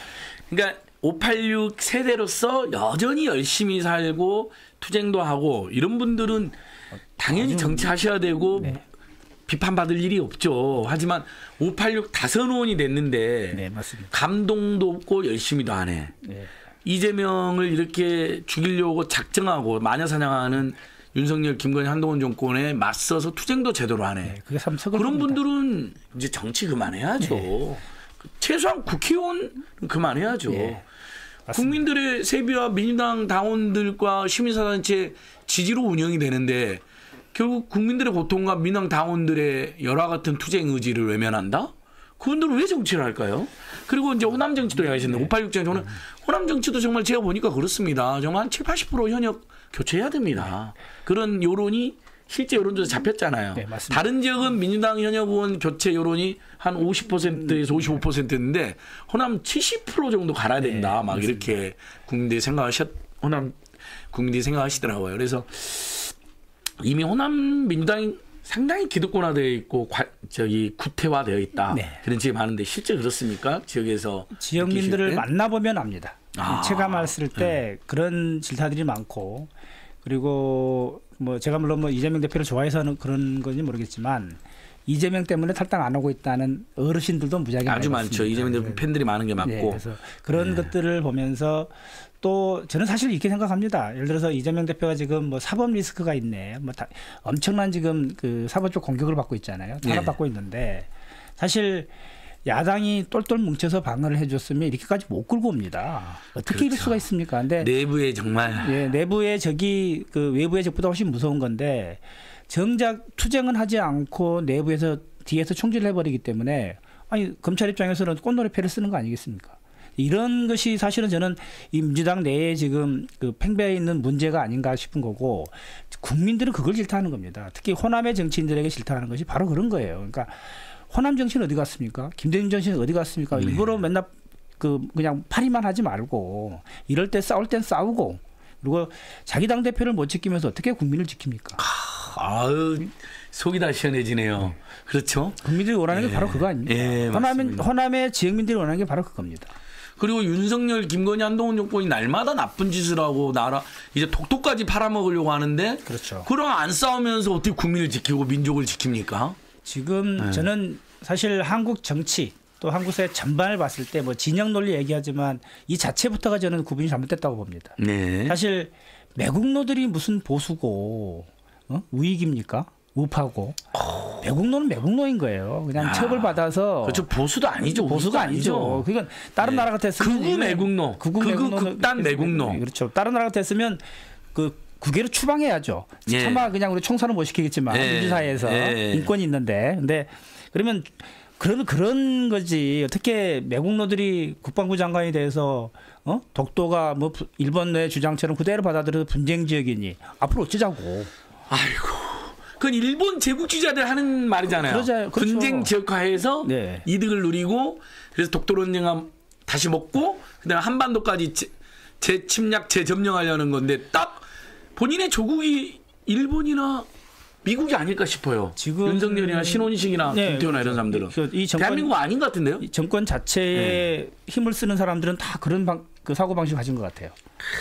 그러니까, 586 세대로서 여전히 열심히 살고, 투쟁도 하고, 이런 분들은 당연히 정치하셔야 되고, 네. 비판받을 일이 없죠. 하지만, 586 다선 의원이 됐는데, 네. 감동도 없고, 열심히도 안 해. 네. 이재명을 이렇게 죽이려고 작정하고 마녀 사냥하는 윤석열, 김건희, 한동훈 정권에 맞서서 투쟁도 제대로 안 해. 네, 그게 참 그런. 분들은 이제 정치 그만해야죠. 그 최소한 국회의원 그만해야죠. 예. 국민들의 세비와 민주당 당원들과 시민사단체 지지로 운영이 되는데 결국 국민들의 고통과 민주당 당원들의 열화 같은 투쟁 의지를 외면한다? 그분들은 왜 정치를 할까요? 그리고 이제 호남 정치도 얘기하셨는데 586 정치 저는 호남 정치도 정말 제가 보니까 그렇습니다. 정말 한 7, 80% 현역 교체해야 됩니다. 그런 여론이 실제 여론조사 잡혔잖아요. 네. 다른 지역은 민주당 현역 의원 교체 여론이 한 50%에서 55%였는데 호남 70% 정도 갈아야 된다. 네, 막 이렇게 국민들이 생각하셨 호남 국민들이 생각하시더라고요. 그래서 이미 호남 민주당이 상당히 기득권화되어 있고 과- 저기 구태화되어 있다. 네. 그런 지역이 많은데 실제 그렇습니까? 지역에서 지역민들을? 만나보면 압니다. 아, 체감했을 때 그런 질타들이 많고 그리고 뭐 제가 물론 뭐 이재명 대표를 좋아해서 하는 그런 건지 모르겠지만 이재명 때문에 탈당 안 하고 있다는 어르신들도 무지하게 아주 많죠. 이재명 대표 팬들이 많은 게 맞고. 네, 그래서 그런 네. 것들을 보면서 또 저는 사실 이렇게 생각합니다. 예를 들어서 이재명 대표가 지금 뭐 사법 리스크가 있네. 뭐 다, 엄청난 지금 그 사법 쪽 공격을 받고 있잖아요. 네. 탄압받고 있는데 사실 야당이 똘똘 뭉쳐서 방어를 해줬으면 이렇게까지 못 끌고 옵니다. 어떻게 이럴 그렇죠. 수가 있습니까? 근데 내부에 정말 예, 내부의 적이 그 외부의 적보다 훨씬 무서운 건데 정작 투쟁은 하지 않고 내부에서 뒤에서 총질을 해버리기 때문에 아니 검찰 입장에서는 꽃놀이패를 쓰는 거 아니겠습니까? 이런 것이 사실은 저는 이 민주당 내에 지금 그 팽배해 있는 문제가 아닌가 싶은 거고 국민들은 그걸 질타하는 겁니다. 특히 호남의 정치인들에게 질타하는 것이 바로 그런 거예요. 그러니까 호남 정치는 어디 갔습니까? 김대중 정치는 어디 갔습니까? 네. 일부러 맨날 그 그냥 파리만 하지 말고 이럴 때 싸울 땐 싸우고 그리고 자기 당 대표를 못 지키면서 어떻게 국민을 지킵니까? 아유 속이 다 시원해지네요. 그렇죠. 국민들이 원하는 게 예. 바로 그거 아닙니까? 예, 맞습니다. 호남의 지역민들이 원하는 게 바로 그겁니다. 그리고 윤석열, 김건희, 한동훈 정권이 날마다 나쁜 짓을 하고 나라 이제 독도까지 팔아먹으려고 하는데 그렇죠. 그럼 안 싸우면서 어떻게 국민을 지키고 민족을 지킵니까? 지금 네. 저는 사실 한국 정치 또 한국 사회 전반을 봤을 때 뭐 진영 논리 얘기하지만 이 자체부터가 저는 구분이 잘못됐다고 봅니다. 네. 사실 매국노들이 무슨 보수고 어? 우익입니까? 우파고 매국노는 매국노인 거예요. 그냥 야. 처벌받아서 그렇죠. 보수도 아니죠. 보수가 아니죠. 그건 다른 네. 나라 같았으면 극우 매국노. 극우 극우 극단 매국노. 그렇죠. 다른 나라 같았으면 그 국외로 추방해야죠. 예. 차마 그냥 우리 총선은 못 시키겠지만 예. 민주사회에서 예. 인권이 있는데 근데 그러면 그런 그런 거지 어떻게 매국노들이 국방부 장관이 돼서 어 독도가 뭐 부- 일본 내 주장처럼 그대로 받아들여서 분쟁 지역이니 앞으로 어쩌자고 아이고. 그건 일본 제국주의자들 하는 말이잖아요. 그러자- 그렇죠. 분쟁 지역화해서 네. 이득을 누리고 그래서 독도론쟁함 다시 먹고 그다음에 한반도까지 재, 재침략 재점령하려는 건데 딱 본인의 조국이 일본이나 미국이 아닐까 싶어요. 지금- 윤석열이나 신원식이나 네, 김태호나 이런 사람들은 그래서 이 정권 대한민국 아닌 것 같은데요? 이 정권 자체에 힘을 쓰는 사람들은 다 그런 방, 그 사고 방식 을 가진 것 같아요.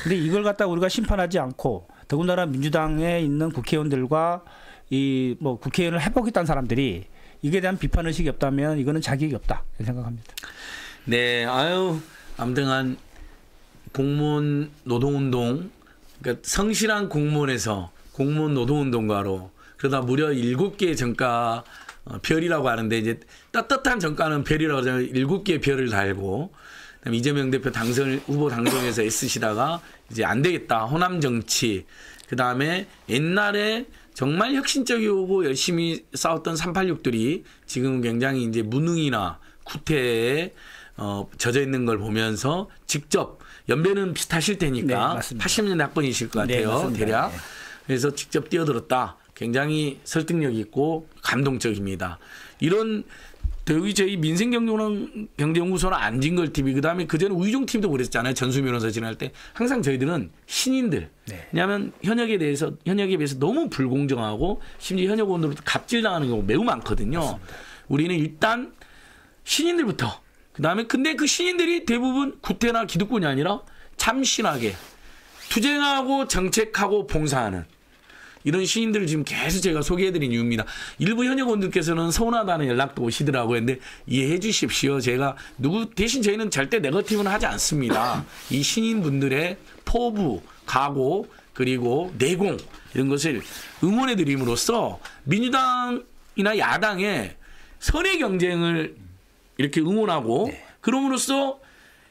근데 이걸 갖다 우리가 심판하지 않고 더군다나 민주당에 있는 국회의원들과 이 뭐 국회의원을 해보겠다는 사람들이 이게 대한 비판 의식이 없다면 이거는 자격이 없다 생각합니다. 네, 아유, 아무튼간 공무원 노동운동, 그러니까 성실한 공무원에서 공무원 노동운동가로 그러다 무려 일곱 개의 정가 어, 별이라고 하는데 이제 떳떳한 정가는 별이라고 하면 일곱 개의 별을 달고 그다음에 이재명 대표 당선 후보 당선에서 애쓰시다가 이제 안 되겠다 호남 정치 그다음에 옛날에 정말 혁신적이고 열심히 싸웠던 386들이 지금 굉장히 이제 무능이나 구태에 어, 젖어 있는 걸 보면서 직접 연배는 비슷하실 네, 테니까 맞습니다. 80년 학번이실 것 네, 같아요 맞습니다. 대략 네. 그래서 직접 뛰어들었다 굉장히 설득력 있고 감동적입니다 이런 여기 저희 민생경제원 경제연구소는 안진걸 TV 그다음에 그전에 우이종 TV도 그랬잖아요 전수 변호사 지날 때 항상 저희들은 신인들 네. 왜냐하면 현역에 대해서 현역에 비해서 너무 불공정하고 심지어 현역원으로부터 갑질당하는 경우 매우 많거든요. 우리는 일단 신인들부터 그다음에 근데 그 신인들이 대부분 구태나 기득권이 아니라 참신하게 투쟁하고 정책하고 봉사하는 이런 시인들을 지금 계속 제가 소개해드린 이유입니다. 일부 현역원들께서는 서운하다는 연락도 오시더라고요. 근데 이해해 주십시오. 제가 누구 대신 저희는 절대 네거티브는 하지 않습니다. 이 신인분들의 포부, 각오, 그리고 내공 이런 것을 응원해 드림으로써 민주당이나 야당의 선의 경쟁을 이렇게 응원하고 그럼으로써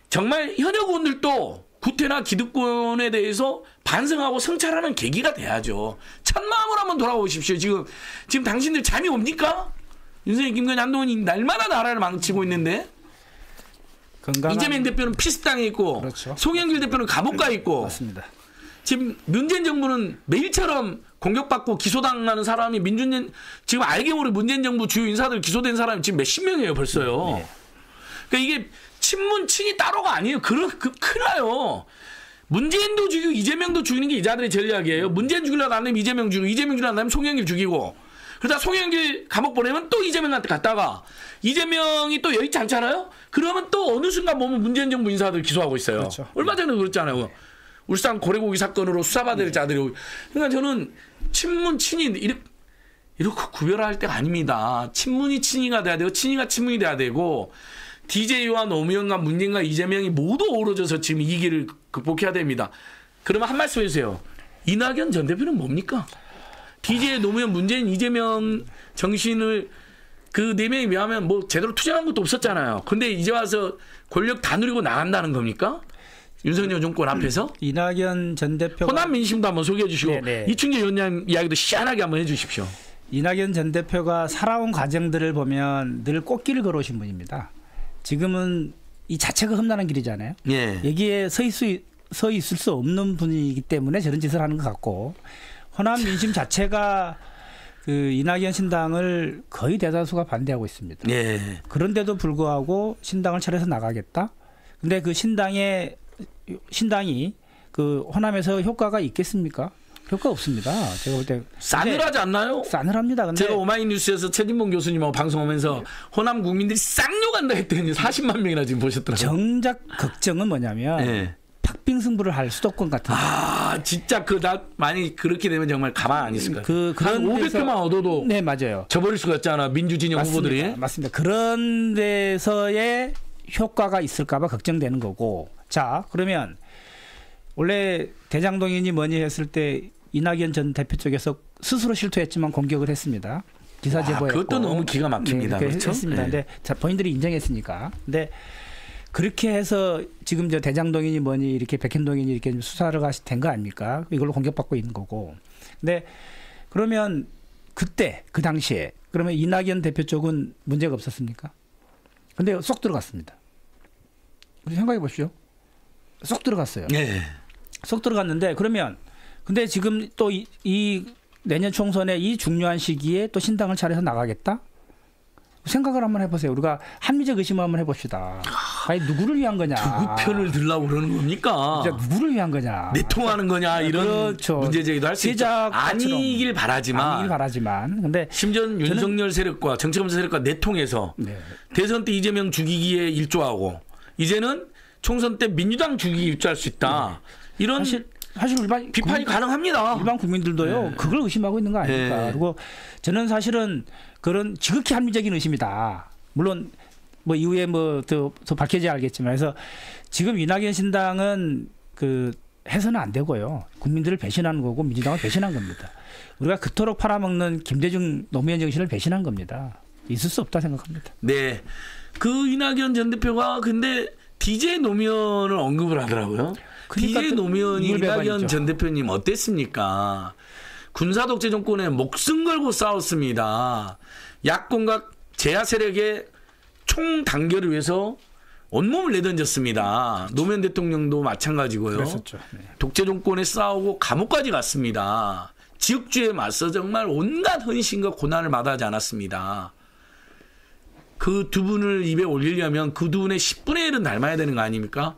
정말 현역원들도 구태나 기득권에 대해서 반성하고 성찰하는 계기가 돼야죠. 첫마음으로 한번 돌아오십시오. 지금 지금 당신들 잠이 옵니까? 윤석열, 김건희, 한동훈이 날마다 나라를 망치고 있는데 건강한 이재명 대표는 피스당에 있고 그렇죠. 송영길 대표는 감옥 가 있고 맞습니다. 지금 문재인 정부는 매일처럼 공격받고 기소당하는 사람이 민주년 지금 알게 모르 문재인 정부 주요 인사들 기소된 사람이 지금 몇십 명이에요 벌써요. 그러니까 이게 친문 친이 따로가 아니에요. 그러 그 큰일 나요. 문재인도 죽이고 이재명도 죽이는 게 이 자들의 전략이에요. 문재인 죽이려고 안 되면 이재명 죽이고 이재명 죽이려고 안 되면 송영길 죽이고 그러다 송영길 감옥 보내면 또 이재명한테 갔다가 이재명이 또 여의치 않잖아요. 그러면 또 어느 순간 보면 문재인 정부 인사들 기소하고 있어요. 그렇죠. 얼마 전에 그랬잖아요. 울산 고래고기 사건으로 수사받을 자들이 그러니까 저는 친문 친인 이렇게 이렇게 구별할 때가 아닙니다. 친문이 친이가 돼야 되고 친이가 친문이 돼야 되고 DJ와 노무현과 문재인과 이재명이 모두 어우러져서 지금 이 길을 극복해야 됩니다. 그러면 한 말씀 해주세요. 이낙연 전 대표는 뭡니까? DJ 노무현 문재인 이재명 정신을 그 네 명에 비하면 뭐 제대로 투쟁한 것도 없었잖아요. 근데 이제 와서 권력 다 누리고 나간다는 겁니까? 윤석열 정권 앞에서 이낙연 전 대표가 호남 민심도 한번 소개해 주시고 네네. 이충재 위원장 이야기도 시원하게 한번 해 주십시오. 이낙연 전 대표가 살아온 과정들을 보면 늘 꽃길을 걸어오신 분입니다. 지금은 이 자체가 험난한 길이잖아요. 예. 여기에 서 있을, 서 있을 수 없는 분이기 때문에 저런 짓을 하는 것 같고 호남 민심 자체가 그 이낙연 신당을 거의 대다수가 반대하고 있습니다. 예. 그런데도 불구하고 신당을 차려서 나가겠다. 근데 그 신당의 신당이 그 호남에서 효과가 있겠습니까? 효과 없습니다. 제가 볼 때 싸늘하지 않나요? 싸늘합니다. 근데 제가 오마이뉴스에서 최진봉 교수님하고 방송하면서 호남 국민들이 쌍욕한다 했더니 40만 명이나 지금 보셨더라고요. 정작 걱정은 뭐냐면 예. 탁빙 승부를 할 수도권 같은 데. 아 진짜 그나 많이 그렇게 되면 정말 가만 안 있을 거예요. 그한 그런 500표만 얻어도 네 맞아요. 져버릴 수가 있잖아 민주진영 후보들이. 맞습니다. 맞습니다. 그런 데서의 효과가 있을까봐 걱정되는 거고. 자 그러면 원래 대장동인이 뭐니 했을 때 이낙연 전 대표 쪽에서 스스로 실토했지만 공격을 했습니다. 기사 와, 제보했고 그것도 너무 기가 막힙니다. 네, 그렇죠? 했습니다. 네. 근데 자, 본인들이 인정했으니까. 근데 그렇게 해서 지금 저 대장동인이 뭐니 이렇게 백현동인이 이렇게 수사를 된거 아닙니까? 이걸로 공격받고 있는 거고. 근데 그러면 그때 그 당시에 그러면 이낙연 대표 쪽은 문제가 없었습니까? 근데 쏙 들어갔습니다. 생각해 보십시오. 쏙 들어갔어요. 예. 쏙 들어갔는데 그러면 근데 지금 또이 내년 총선에 이 중요한 시기에 또 신당을 차려서 나가겠다? 생각을 한번 해보세요. 우리가 합리적 의심을 한번 해봅시다. 아니 누구를 위한 거냐? 누구 편을 들라고 그러는 겁니까? 진짜 누구를 위한 거냐? 내통하는 거냐 이런 그렇죠. 문제 제기도 할 수 있죠. 아니길 바라지만 아니길 바라지만 근데 심지어 윤석열 세력과 정치검사 세력과 내통해서 네. 대선 때 이재명 죽이기에 일조하고 이제는 총선 때 민주당 죽이기 일조할 수 있다. 이런 사실 사실 일반 비판이 국민- 가능합니다. 일반 국민들도요 네. 그걸 의심하고 있는 거 아닙니까? 네. 그리고 저는 사실은 그런 지극히 합리적인 의심이다. 물론 뭐 이후에 뭐더 더 밝혀져야 알겠지만 그래서 지금 이낙연 신당은 그 해서는 안 되고요. 국민들을 배신하는 거고 민주당을 배신한 겁니다. 우리가 그토록 팔아먹는 김대중 노무현 정신을 배신한 겁니다. 있을 수 없다 생각합니다. 네. 그 이낙연 전 대표가 근데 DJ 노무현을 언급을 하더라고요. 그러니까 노무현이 이율배반이죠. 이낙연 전 대표님 어땠습니까? 군사 독재 정권에 목숨 걸고 싸웠습니다. 야권과 제야 세력의 총 단결을 위해서 온몸을 내던졌습니다. 노무현 대통령도 마찬가지고요. 그랬었죠. 네. 독재 정권에 싸우고 감옥까지 갔습니다. 지역주의에 맞서 정말 온갖 헌신과 고난을 마다하지 않았습니다. 그 두 분을 입에 올리려면 그 두 분의 10분의 1은 닮아야 되는 거 아닙니까?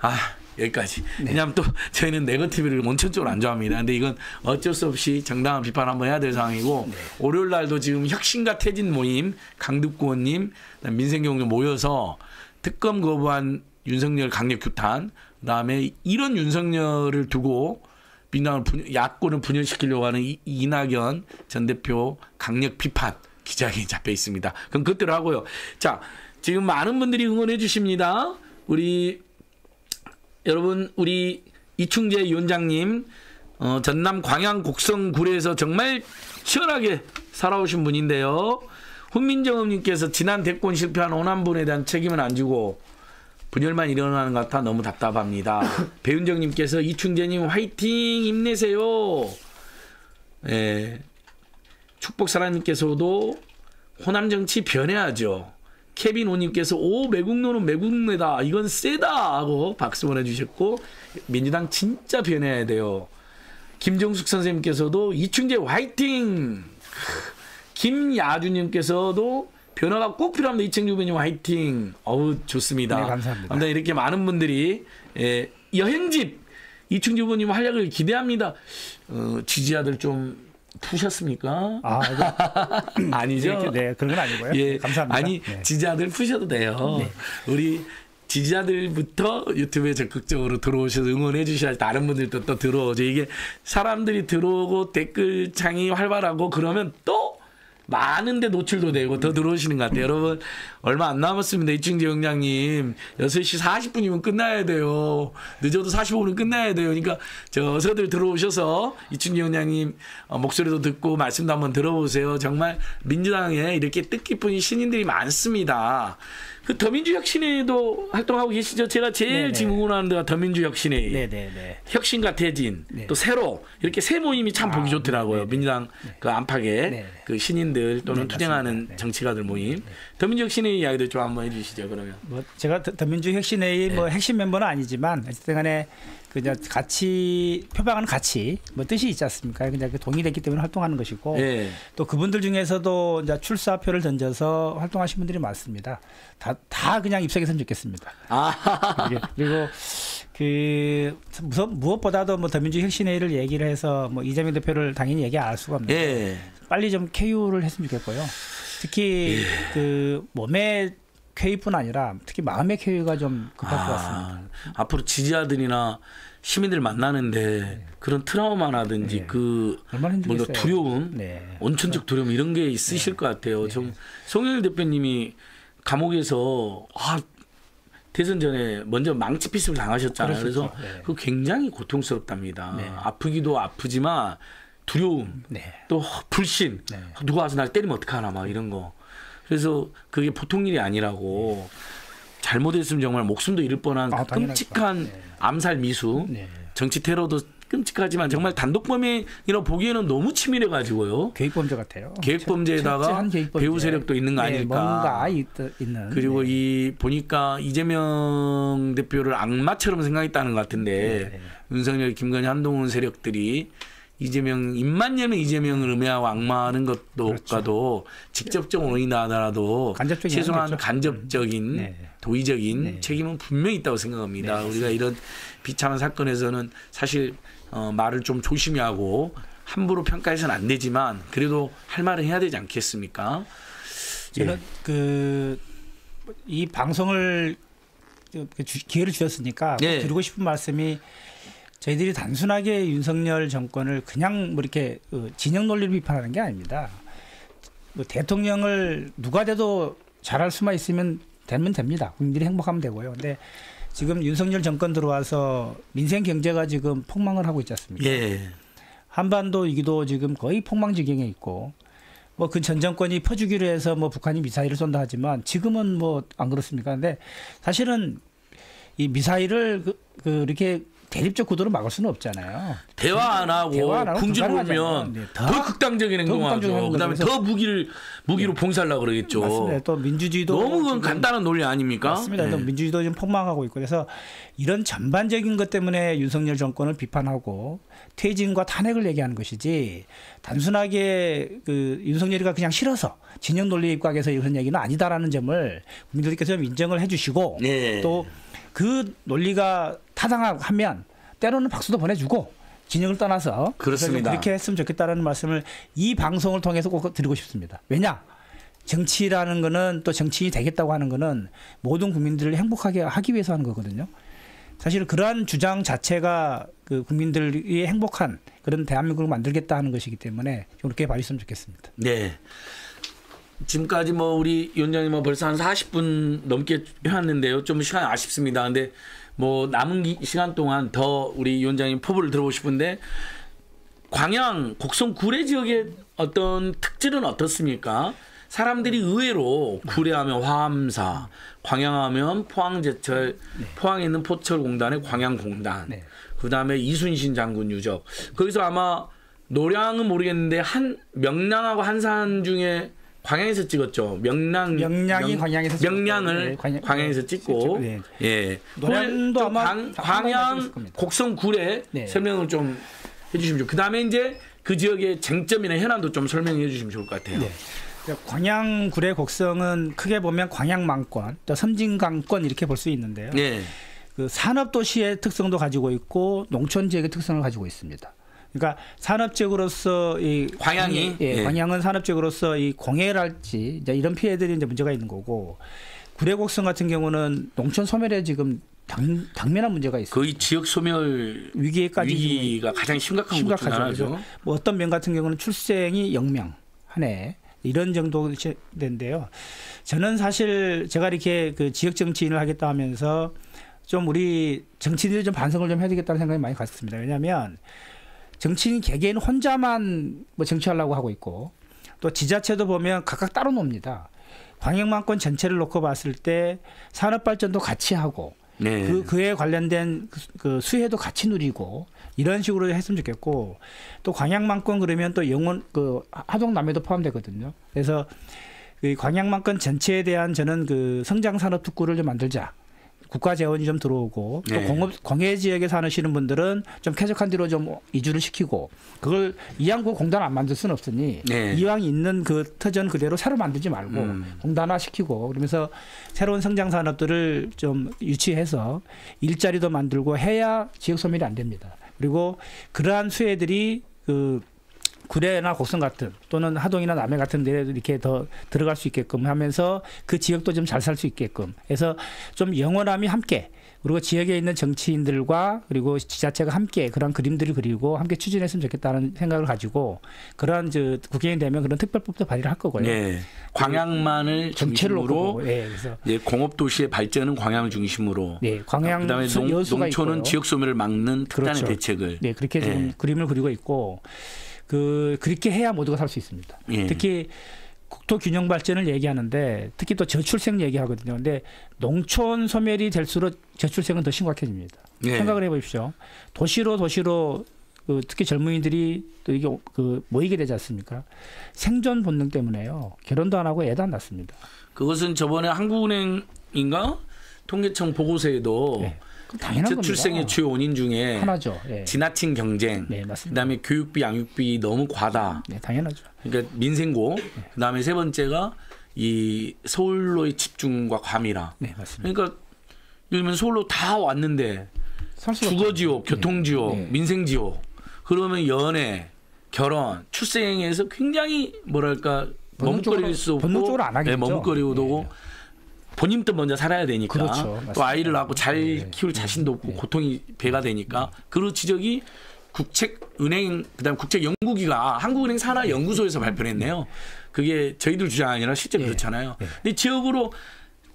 아, 여기까지. 왜냐하면 또 저희는 네거티브를 원천적으로 안 좋아합니다. 근데 이건 어쩔 수 없이 정당한 비판 한번 해야 될 상황이고 월요일 날도 지금 혁신과 태진 모임 강득구원님 민생경님 모여서 특검 거부한 윤석열 강력 규탄 그다음에 이런 윤석열을 두고 민당을 분- 야권을 분열시키려고 하는 이, 이낙연 전 대표 강력 비판 기자회견 잡혀 있습니다. 그럼 그대로 하고요. 자, 지금 많은 분들이 응원해 주십니다. 우리 여러분 우리 이충재 위원장님 어, 전남 광양 곡성구례에서 정말 치열하게 살아오신 분인데요. 훈민정음님께서 지난 대권 실패한 호남분에 대한 책임은 안 지고 분열만 일어나는 것 같아 너무 답답합니다. 배윤정님께서 이충재님 화이팅 힘내세요. 예. 축복사랑님께서도 호남 정치 변해야죠. 케빈 오님께서 오 매국노는 매국노다 이건 세다 하고 박수 보내주셨고 민주당 진짜 변해야 돼요. 김정숙 선생님께서도 이충재 화이팅. 김야주님께서도 변화가 꼭 필요합니다. 이충재 후보님 화이팅. 어우 좋습니다. 네, 감사합니다. 아무튼 이렇게 많은 분들이 예, 여행집 이충재 후보님 활약을 기대합니다. 어, 지지자들 좀 푸셨습니까? 아, 아니죠. 네, 그런 건 아니고요. 예, 네, 감사합니다. 아니 네. 지지자들 푸셔도 돼요. 우리 지지자들부터 유튜브에 적극적으로 들어오셔서 응원해 주셔야 다른 분들도 또 들어오죠. 이게 사람들이 들어오고 댓글창이 활발하고 그러면 또 많은데 노출도 되고 더 들어오시는 것 같아요. 여러분 얼마 안 남았습니다. 이충재 영장님 6시 40분이면 끝나야 돼요. 늦어도 45분은 끝나야 돼요. 그러니까 저 어서들 들어오셔서 이충재 영장님 어, 목소리도 듣고 말씀도 한번 들어보세요. 정말 민주당에 이렇게 뜻깊은 신인들이 많습니다. 그 더민주 혁신회도 활동하고 계시죠? 제가 제일 네네. 지금 응원하는 데가 더민주 혁신회. 네, 네, 네. 혁신과 태진 네. 또 새로 이렇게 새 모임이 참 보기 좋더라고요. 민주당 그 안팎의 네. 그 신인들 또는 네, 투쟁하는. 네. 정치가들 모임. 더민주 혁신의 이야기도 좀 한번 해주시죠. 그러면. 뭐 제가 더- 더민주 혁신회의 네. 뭐 핵심 멤버는 아니지만 어쨌든 간에 그냥 같이 표방하는 가치 뭐 뜻이 있지 않습니까? 그냥 그 동의됐기 때문에 활동하는 것이고 예. 또 그분들 중에서도 이제 출사표를 던져서 활동하신 분들이 많습니다. 다 다 그냥 입성했으면 좋겠습니다. 아, 예. 그리고 그 무엇, 무엇보다도 뭐 더민주 혁신회의를 얘기를 해서 뭐 이재명 대표를 당연히 얘기 안 할 수가 없는데 예. 빨리 좀 쾌유를 했으면 좋겠고요. 특히 그 몸의 쾌유뿐 아니라 특히 마음의 쾌유가 좀 급할 것 같습니다. 아, 앞으로 지지자들이나 시민들 만나는데 그런 트라우마라든지 네. 그 뭔가. 두려움, 네. 온천적 두려움 이런 게 있으실 것 같아요. 좀 송영일 대표님이 감옥에서 아 대선 전에 먼저 망치 피습을 당하셨잖아요. 그래서. 네. 그 굉장히 고통스럽답니다. 네. 아프기도 아프지만 두려움, 네. 또 불신, 네. 누가 와서 날 때리면 어떡하나 막 이런 거. 그래서 그게 보통 일이 아니라고 잘못했으면 정말 목숨도 잃을 뻔한 아. 끔찍한 네. 암살 미수, 네. 정치 테러도 끔찍하지만 정말 단독범행이라 보기에는 너무 치밀해 가지고요. 계획범죄 같아요. 계획범죄에다가 계획범죄. 배후 세력도 있는 거 네, 아닐까. 뭔가 있, 있는. 그리고 네. 이 보니까 이재명 대표를 악마처럼 생각했다는 것 같은데 네. 윤석열, 김건희, 한동훈 세력들이 이재명 입만 열면 이재명을 음해하고 악마하는 직접적 하더라도 그렇죠. 간접적인 최소한 원인이겠죠. 간접적인 네. 도의적인 네. 책임은 분명히 있다고 생각합니다. 네, 우리가 이런 비참한 사건에서는 사실 어, 말을 좀 조심히 하고 함부로 평가해서는 안 되지만 그래도 할 말은 해야 되지 않겠습니까? 저는 예. 그이 방송을 그 주- 기회를 주셨으니까 꼭 예. 드리고 싶은 말씀이 저희들이 단순하게 윤석열 정권을 그냥 뭐 이렇게 어, 진영 논리를 비판하는 게 아닙니다. 뭐 대통령을 누가 돼도 잘할 수만 있으면 되면 됩니다. 국민들이 행복하면 되고요. 근데 지금 윤석열 정권 들어와서 민생 경제가 지금 폭망을 하고 있지 않습니까? 예. 한반도 위기도 지금 거의 폭망 지경에 있고 뭐 그 전 정권이 퍼주기로 해서 뭐 북한이 미사일을 쏜다 하지만 지금은 뭐 안 그렇습니까? 근데 사실은 이 미사일을 그, 그 이렇게 대립적 구도로 막을 수는 없잖아요. 대화 안 하고 대화 안 하고 궁지. 보면 네, 더, 더- 극단적인 더 행동하죠. 그다음에 더 무기를 무기로 봉쇄하려고 그러겠죠. 맞습니다. 또 민주주의도 너무 그건 간단한 논리 아닙니까? 맞습니다. 예. 또 민주주의도 좀 폭망하고 있고 그래서 이런 전반적인 것 때문에 윤석열 정권을 비판하고 퇴진과 탄핵을 얘기하는 것이지 단순하게 그 윤석열이가 그냥 싫어서 진영 논리에 입각해서 이런 얘기는 아니다라는 점을 국민들께서 좀 인정을 해주시고 예. 또 그 논리가 타당하면 때로는 박수도 보내주고 진영을 떠나서 그렇습니다. 그렇게 했으면 좋겠다라는 말씀을 이 방송을 통해서 꼭 드리고 싶습니다. 왜냐? 정치라는 거는 또 정치인이 되겠다고 하는 거는 모든 국민들을 행복하게 하기 위해서 하는 거거든요. 사실 그러한 주장 자체가 그 국민들이 행복한 그런 대한민국을 만들겠다 하는 것이기 때문에 좀 그렇게 봐주셨으면 좋겠습니다. 네. 지금까지 뭐 우리 위원장님 뭐 벌써 한 40분 넘게 해왔는데요. 좀 시간이 아쉽습니다. 근데 뭐 남은 기- 시간 동안 더 우리 위원장님 포부를 들어보고 싶은데 광양 곡성 구례 지역의 어떤 특질은 어떻습니까? 사람들이 의외로 구례하면 화암사, 광양하면 포항제철, 포항에 있는 포철공단의 광양공단, 네. 그 다음에 이순신 장군 유적. 거기서 아마 노량은 모르겠는데 한 명량하고 한산 중에 광양에서 찍었죠. 명량 명량이 광양에서 찍었고, 명량을 네, 광양- 광양 에서 찍고 네. 예. 노량도 좀 아마 광, 한 광양 찍었을 겁니다. 곡성 구례 네. 설명을 좀 해주시면 좋. 그다음에 이제 그 지역의 쟁점이나 현안도 좀 설명해 주시면 좋을 것 같아요. 네. 광양 구례 곡성은 크게 보면 광양망권, 또 섬진강권 이렇게 볼 수 있는데요. 네. 그 산업 도시의 특성도 가지고 있고 농촌 지역의 특성을 가지고 있습니다. 그러니까 산업 지역으로서 이 광양이? 예, 예. 광양은 산업 지역으로서 이 공해랄지 이제 이런 피해들이 이제 문제가 있는 거고 구례곡성 같은 경우는 농촌 소멸에 지금 당, 당면한 문제가 있어요. 거의 지역 소멸 위기에까지 위기가 가장 심각한 심각하죠. 뭐 어떤 면 같은 경우는 출생이 0명 한 해. 이런 정도인데요. 저는 사실 제가 이렇게 그 지역 정치인을 하겠다 하면서 좀 우리 정치인들이 좀 반성을 좀 해야 되겠다는 생각이 많이 갔습니다. 왜냐하면 정치인 개개인 혼자만 뭐 정치하려고 하고 있고 또 지자체도 보면 각각 따로 놉니다. 광역만권 전체를 놓고 봤을 때 산업 발전도 같이 하고 네. 그 그에 관련된 그- 그 수혜도 같이 누리고 이런 식으로 했으면 좋겠고 또 광양만권 그러면 또 영원 그 하동 남해도 포함되거든요. 그래서 그 광양만권 전체에 대한 저는 그 성장 산업 특구를 좀 만들자. 국가 재원이 좀 들어오고 또 네. 공업 공해 지역에 사시는 분들은 좀 쾌적한 데로 좀 이주를 시키고 그걸 이왕 그 공단 안 만들 수는 없으니 네. 이왕 있는 그 터전 그대로 새로 만들지 말고 음. 공단화 시키고 그러면서 새로운 성장 산업들을 좀 유치해서 일자리도 만들고 해야 지역 소멸이 안 됩니다. 그리고 그러한 수혜들이 그 구례나 곡성 같은 또는 하동이나 남해 같은 데에도 이렇게 더 들어갈 수 있게끔 하면서 그 지역도 좀 잘 살 수 있게끔 해서 좀 영원함이 함께 그리고 지역에 있는 정치인들과 그리고 지자체가 함께 그런 그림들을 그리고 함께 추진했으면 좋겠다는 생각을 가지고 그러한 저 국회의원이 되면 그런 특별법도 발의를 할 거고요. 네. 광양만을 전체를 중심으로 놓고 예, 그래서 예, 공업 도시의 발전은 광양을 중심으로 네, 광양 그다음에 수- 농, 농촌은 있고요. 지역 소멸을 막는 특단의 그렇죠. 대책을 네, 그렇게 지금 예. 그림을 그리고 있고 그 그렇게 해야 모두가 살 수 있습니다. 예. 특히 국토 균형 발전을 얘기하는데 특히 또 저출생 얘기하거든요. 근데 농촌 소멸이 될수록 저출생은 더 심각해집니다. 예. 생각을 해보십시오. 도시로 도시로 그 특히 젊은이들이 또 이게 그 모이게 되지 않습니까? 생존 본능 때문에요. 결혼도 안 하고 애도 안 낳습니다. 그것은 저번에 한국은행인가 통계청 보고서에도 네, 당연한 겁니다. 저출생의 주요 원인 중에 하나죠. 예. 지나친 경쟁, 네. 그다음에 교육비, 양육비 너무 과다. 네, 당연하죠. 그러니까 민생고. 그다음에 세 번째가 이 서울로의 집중과 과밀화. 네, 맞습니다. 그러니까 들면 서울로 다 왔는데 살 수가 주거 없죠. 지역, 교통 지역, 네. 민생 지역. 그러면 연애, 결혼, 출생에서 굉장히 뭐랄까 머뭇거릴 수 없고 본능적으로 안 하겠죠. 네, 머뭇거리고 네. 고 본인도 먼저 살아야 되니까 그렇죠. 또. 아이를 낳고 잘 네. 키울 자신도 없고 네. 고통이 배가 되니까 그 지적이 국책은행 그다음 국책연구기가 한국은행 산하연구소에서 발표를 했네요. 그게 저희들 주장 아니라 실제 예. 그렇잖아요. 예. 근데 지역으로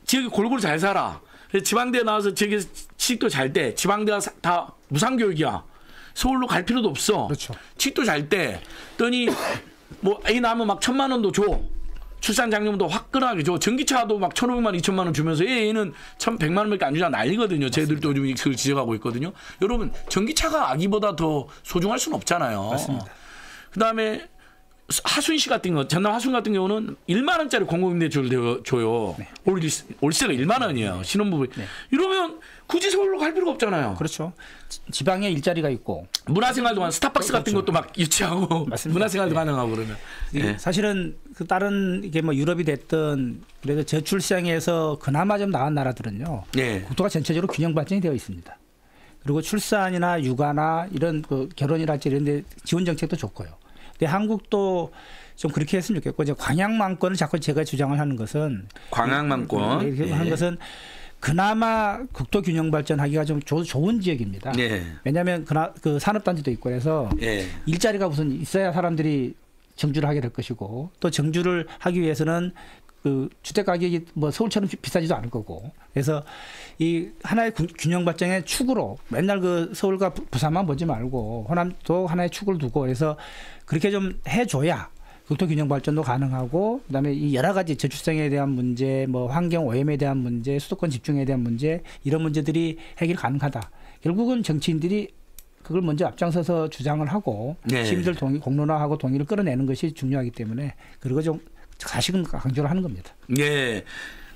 지역이 골고루 잘 살아. 그래서 지방대 나와서 지역에서 취직도 잘 돼. 지방대가 사- 다 무상교육이야. 서울로 갈 필요도 없어. 그렇죠. 취직도 잘 돼. 더니 뭐 애 낳으면 막 천만 원도 줘. 출산 장려금도 화끈하게 줘. 전기차도 막 천오백만, 이천만 원 주면서 얘, 얘는 천백만 원밖에 안 주자 난리거든요. 저희들도 요즘 그걸 지적하고 있거든요. 여러분, 전기차가 아기보다 더 소중할 수는 없잖아요. 맞습니다. 그다음에 하순 씨 같은 거, 전남 하순 같은 경우는 1만 원짜리 공공임대주를 줘요. 네. 올, 월세가 1만 원이에요. 신혼부부. 이러면 굳이 서울로 갈 필요가 없잖아요. 그렇죠. 지- 지방에 일자리가 있고 문화생활도 가 스타벅스 같은 것도 막 유치하고 그렇죠. 맞습니다. 문화생활도 네. 가능하고 그러면. 이 예. 사실은 그 다른 이게 뭐 유럽이 됐든 그래도 저출 시장에서 그나마 좀 나은 나라들은요. 예. 국토가 전체적으로 균형 발전이 되어 있습니다. 그리고 출산이나 육아나 이런 그 결혼이랄지 이런 데 지원 정책도 좋고요. 근데 한국도 좀 그렇게 했으면 좋겠고 이제 광양만권을 자꾸 제가 주장을 하는 것은 광양만권. 예. 하는 것은 그나마 국토 균형 발전하기가 좀 조- 좋은 지역입니다. 네. 왜냐하면 그나 그 산업단지도 있고 그래서 예. 일자리가 우선 있어야 사람들이 정주를 하게 될 것이고 또 정주를 하기 위해서는 그 주택 가격이 뭐 서울처럼 비- 비싸지도 않을 거고 그래서 이 하나의 구- 균형 발전의 축으로 맨날 그 서울과 부- 부산만 보지 말고 호남도 하나의 축을 두고 그래서 그렇게 좀 해줘야 국토 균형 발전도 가능하고 그다음에 이 여러 가지 저출생에 대한 문제, 뭐 환경 오염에 대한 문제, 수도권 집중에 대한 문제 이런 문제들이 해결 가능하다. 결국은 정치인들이 그걸 먼저 앞장서서 주장을 하고 네. 시민들 동의 공론화하고 동의를 끌어내는 것이 중요하기 때문에 그리고 좀 사실은 강조를 하는 겁니다. 예.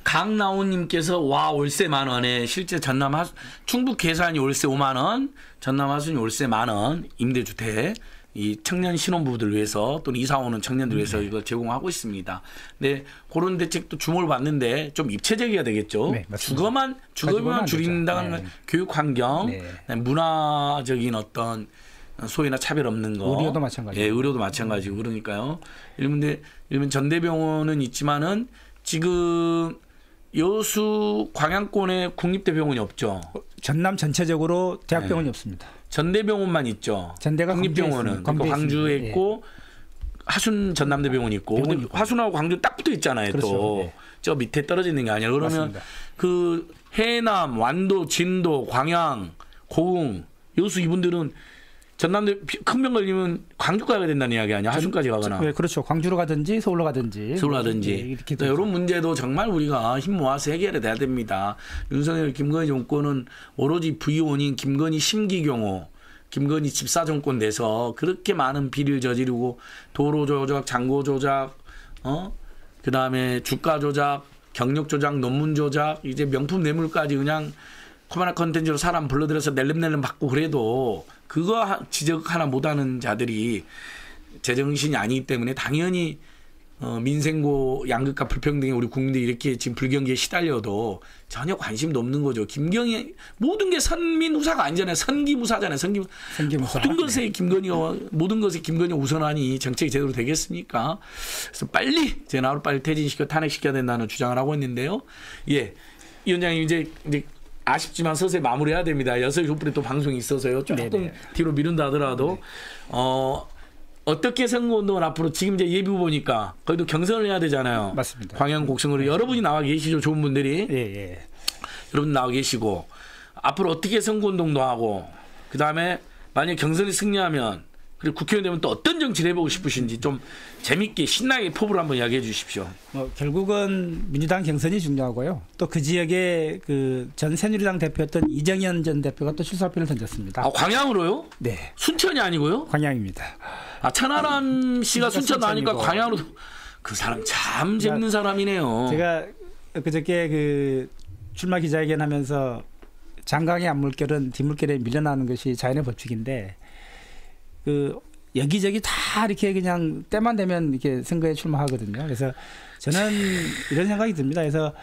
강나온님께서 와 월세 만 원에 실제 전남 하 충북 계산이 월세 5만 원, 전남 하순이 월세 만 원, 임대주택 이 청년 신혼부부들 위해서 또는 이사 오는 청년들 위해서 이걸 제공하고 있습니다. 근데 그런 대책도 주목을 받는데 좀 입체적이어야 되겠죠. 네. 주거만 되죠. 줄인다는 네. 건 교육 환경, 네. 문화적인 어떤 소외나 차별 없는 거. 의료도 마찬가지고. 예, 의료도 마찬가지고 그러니까요. 일본데 일본 전대병원은 있지만은 지금 여수 광양권에 국립대병원이 없죠. 전남 전체적으로 네. 대학병원이 없습니다. 전대병원만 있죠. 전대가 국립병원은 광주에. 그러니까 광주에 광주에. 있고 하순 전남대병원이 있고. 화순하고 광주 딱 붙어 있잖아요. 그렇죠. 또 네. 저 밑에 떨어져 있는 게 아니라 그러면 맞습니다. 그 해남, 완도, 진도, 광양, 고흥, 여수 이분들은 전남대 큰병 걸리면 광주 가야 된다는 이야기 아니야? 하순까지 가거나. 네, 그렇죠. 광주로 가든지 서울로 가든지 서울 하든지 네, 이런 문제도 정말 우리가 힘 모아서 해결해 야 됩니다. 윤석열 김건희 정권은 오로지 부의원인 김건희 심기경호 김건희 집사 정권 내서 그렇게 많은 비리를 저지르고 도로 조작, 장고 조작, 어? 그다음에 주가 조작, 경력 조작, 논문 조작, 이제 명품 뇌물까지 그냥 코바나 컨텐츠로 사람 불러들여서 낼름낼름 받고 그래도 그거 하- 지적 하나 못하는 자들이 제정신이 아니기 때문에 당연히 어, 민생고 양극화 불평등에 우리 국민들이 이렇게 지금 불경기에 시달려도 전혀 관심도 없는 거죠. 김경희 모든 게 선민우사가 아니잖아요. 선기무사잖아요. 선기 선기무사. 모든 것에 김건희가 모든 것에 김건희 우선하니 정책이 제대로 되겠습니까? 그래서 빨리 제 나를 빨리 퇴진시켜 탄핵시켜야 된다는 주장을 하고 있는데요. 예, 이 위원장님 이제 이제 아쉽지만 서서히 마무리해야 됩니다. 여섯 시 분에 또 방송이 있어서요. 조금 네네. 뒤로 미룬다 하더라도 어. 어떻게 선거운동을 앞으로 지금 이제 예비 후보니까 거기도 경선을 해야 되잖아요. 맞습니다. 광양 곡성으로 여러분이 나와 계시죠, 좋은 분들이. 예, 예. 여러분 나와 계시고 앞으로 어떻게 선거운동도 하고 그 다음에 만약 경선에 승리하면 그리고 국회의원 되면 또 어떤 정치를 해보고 싶으신지 좀 재밌게 신나게 포부를 한번 이야기해 주십시오. 뭐 결국은 민주당 경선이 중요하고요. 또 그 지역에 그 전 새누리당 대표였던 이정현 전 대표가 또 출사표를 던졌습니다. 아 광양으로요? 네, 순천이 아니고요? 광양입니다. 아 천하람 씨가 순천 나니까. 광양으로 그 사람 참 재밌는 사람이네요. 제가 그저께 그 출마 기자회견하면서 장강의 앞물결은 뒷물결에 밀려나는 것이 자연의 법칙인데 그 여기저기 다 이렇게 그냥 때만 되면 이렇게 선거에 출마하거든요. 그래서 저는 이런 생각이 듭니다. 그래서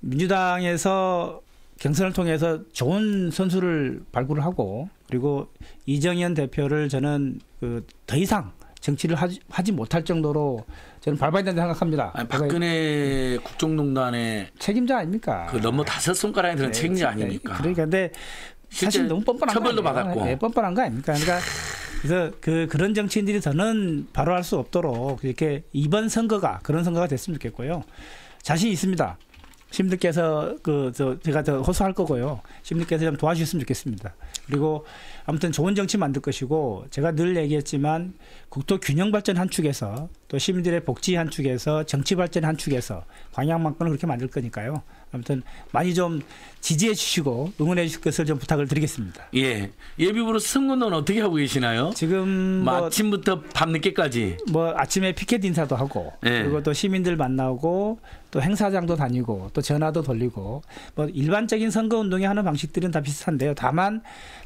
민주당에서 경선을 통해서 좋은 선수를 발굴을 하고 그리고 이정현 대표를 저는 그 더 이상 정치를 하지, 하지 못할 정도로 저는 밟아야 된다 생각합니다. 아니, 박근혜 국정농단의 책임자 아닙니까? 그 너무 다섯 손가락에 드는 네, 책임자 네, 아닙니까? 그러니까 근데 사실 너무 뻔뻔한 처벌도 거? 받았고. 네, 뻔뻔한 거 아닙니까? 그러니까 그래서 그 그런 정치인들이 더는 바로 할 수 없도록 이렇게 이번 선거가 그런 선거가 됐으면 좋겠고요. 자신 있습니다. 시민들께서 그 저 제가 더 호소할 거고요. 시민들께서 좀 도와주셨으면 좋겠습니다. 그리고 아무튼 좋은 정치 만들 것이고 제가 늘 얘기했지만 국토 균형 발전 한 축에서 또 시민들의 복지 한 축에서 정치 발전 한 축에서 방향만큼을 그렇게 만들 거니까요. 아무튼 많이 좀 지지해 주시고 응원해 주실 것을 좀 부탁을 드리겠습니다. 예. 예비부로 선거는 어떻게 하고 계시나요? 지금 뭐 뭐, 아침부터 밤 늦게까지. 뭐 아침에 피켓 인사도 하고 예. 그리고 또 시민들 만나고 또 행사장도 다니고 또 전화도 돌리고 뭐 일반적인 선거 운동이 하는 방식들은 다 비슷한데요. 다만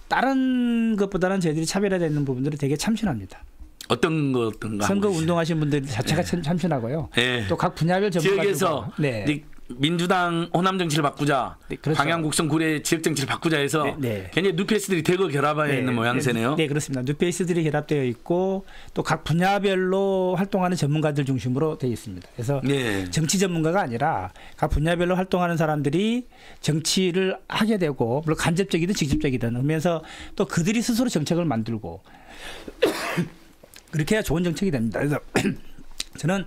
다른 것보다는 저희들이 차별화되는 부분들이 되게 참신합니다. 어떤 거 어떤 거 선거? 운동하신 분들 자체가 참 참신하고요. 예. 또각 분야별 전문가 지역에서 네. 이 민주당 호남 정치를 바꾸자, 네, 그렇죠. 방향 곡선 구례 지역 정치를 바꾸자 해서 네, 네. 굉장히 누페이스들이 대거 결합해 있는 모양새네요. 네, 그렇습니다. 뉴페이스들이 결합되어 있고 또 각 분야별로 활동하는 전문가들 중심으로 되어 있습니다. 그래서 네. 정치 전문가가 아니라 각 분야별로 활동하는 사람들이 정치를 하게 되고 물론 간접적이든 직접적이든 하면서 또 그들이 스스로 정책을 만들고 그렇게 해야 좋은 정책이 됩니다. 그래서 저는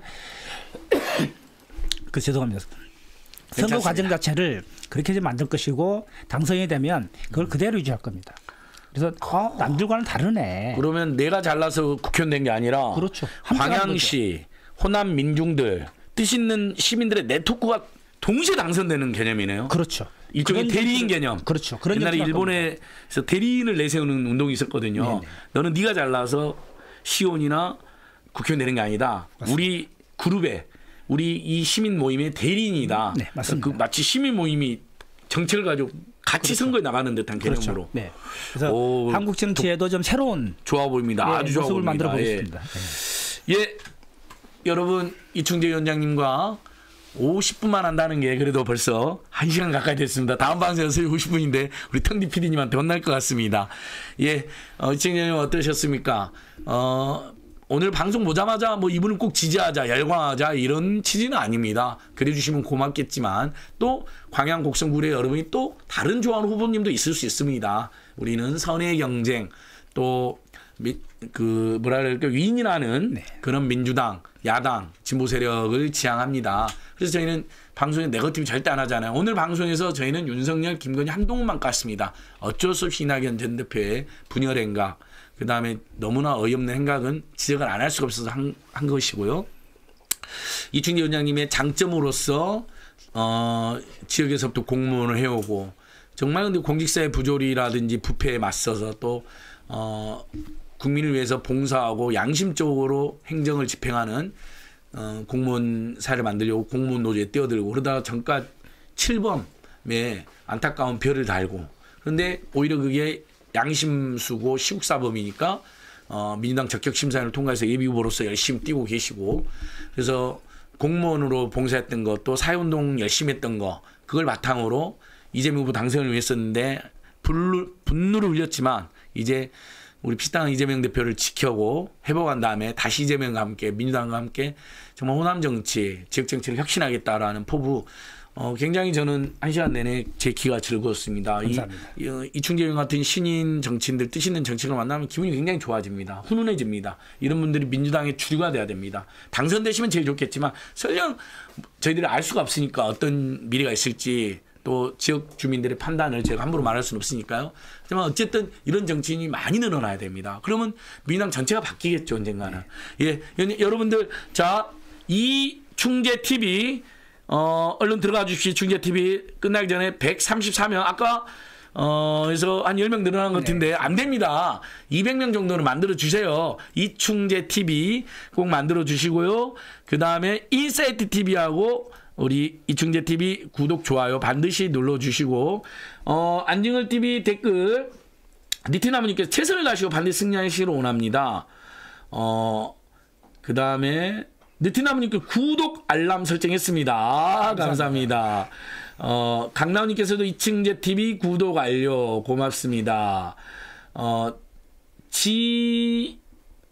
그 죄송합니다. 선거 괜찮습니다. 과정 자체를 그렇게 좀 만들 것이고 당선이 되면 그걸 그대로 유지할 겁니다. 그래서 어, 남들과는 다르네. 그러면 내가 잘나서 국회의원 된 게 아니라 그렇죠. 광양시 호남 민중들 뜻 있는 시민들의 네트워크가 동시에 당선되는 개념이네요. 그렇죠. 일종의 대리인 개념. 그렇죠. 그런 옛날에 겁니다. 일본에서 대리인을 내세우는 운동이 있었거든요. 네네. 너는 네가 잘나서 시온이나 국회의원 되는 게 아니다. 우리 그룹에 우리 이 시민 모임의 대리인이다. 네, 맞습니다. 그 마치 시민 모임이 정책을 가지고 같이 선거에 나가는 듯한 개념으로 그렇죠. 네. 그래서 오, 한국 정치에도 좀 새로운 좋아 보입니다. 예, 아주 좋아 모습을 보입니다. 만들어 예. 보겠습니다. 예, 여러분 이충재 위원장님과 50분만 한다는 게 그래도 벌써 1시간 가까이 됐습니다. 다음 방송에서 50분인데 우리 텅디 PD님한테 혼날 것 같습니다. 예, 어, 이충재 위원님 어떠셨습니까? 어, 오늘 방송 보자마자 뭐 이분을 꼭 지지하자, 열광하자 이런 취지는 아닙니다. 그래 주시면 고맙겠지만 또 광양 곡성구례 여러분이 또 다른 좋아하는 후보님도 있을 수 있습니다. 우리는 선의 경쟁 또 미- 그 뭐라 그럴까 위인이라는 네. 그런 민주당 야당 진보 세력을 지향합니다. 그래서 저희는 방송에 네거티브 절대 안 하잖아요. 오늘 방송에서 저희는 윤석열, 김건희, 한동훈만 깠습니다. 어쩔 수 없이 이낙연 전 대표의 분열 행각, 그 다음에 너무나 어이없는 행각은 지적을 안 할 수가 없어서 한, 한 것이고요. 이충재 위원장님의 장점으로서 어, 지역에서부터 공무원을 해오고 정말 근데 공직사의 부조리라든지 부패에 맞서서 또 어, 국민을 위해서 봉사하고 양심적으로 행정을 집행하는 어, 공무원 사를 만들려고 공무원 노조에 뛰어들고 그러다가 정가 7범에 안타까운 별을 달고 그런데 오히려 그게 양심수고 시국사범이니까 어, 민주당 적격 심사를 통과해서 예비후보로서 열심히 뛰고 계시고 그래서 공무원으로 봉사했던 것또 사회운동 열심히 했던 거 그걸 바탕으로 이재명 후보 당선을 위했었는데 분노, 분노를 울렸지만 이제 우리 피당 이재명 대표를 지켜고 회복한 다음에 다시 이재명과 함께 민주당과 함께 정말 호남 정치, 지역 정치를 혁신하겠다라는 포부 어, 굉장히 저는 한 시간 내내 제 귀가 즐거웠습니다. 감사합니다. 이, 어, 이충재 형 같은 신인 정치인들 뜻 있는 정치인을 만나면 기분이 굉장히 좋아집니다. 훈훈해집니다. 이런 분들이 민주당의 주류가 돼야 됩니다. 당선되시면 제일 좋겠지만 설령 저희들이 알 수가 없으니까 어떤 미래가 있을지 또 지역 주민들의 판단을 제가 함부로 말할 수는 없으니까요. 하지만 어쨌든 이런 정치인이 많이 늘어나야 됩니다. 그러면 민주당 전체가 바뀌겠죠 언젠가는. 예, 여- 여러분들 자 이 충재 TV 어, 얼른 들어가 주십시오. 중재 TV 끝나기 전에 134명 아까 어, 그래서 한 10명 늘어난 것 같은데 안 됩니다. 200명 정도는 만들어 주세요. 이충재 TV 꼭 만들어 주시고요. 그 다음에 인사이트 TV하고 우리 이충재 TV 구독 좋아요 반드시 눌러 주시고 어, 안진걸 TV 댓글 느티나무님께서 최선을 다하시고 반드시 승리하시기를 원합니다. 어, 그 다음에 느티나무님께 구독 알람 설정했습니다. 아, 감사합니다. 어, 강나우님께서도 이충재 TV 구독 완료 고맙습니다. 어, 지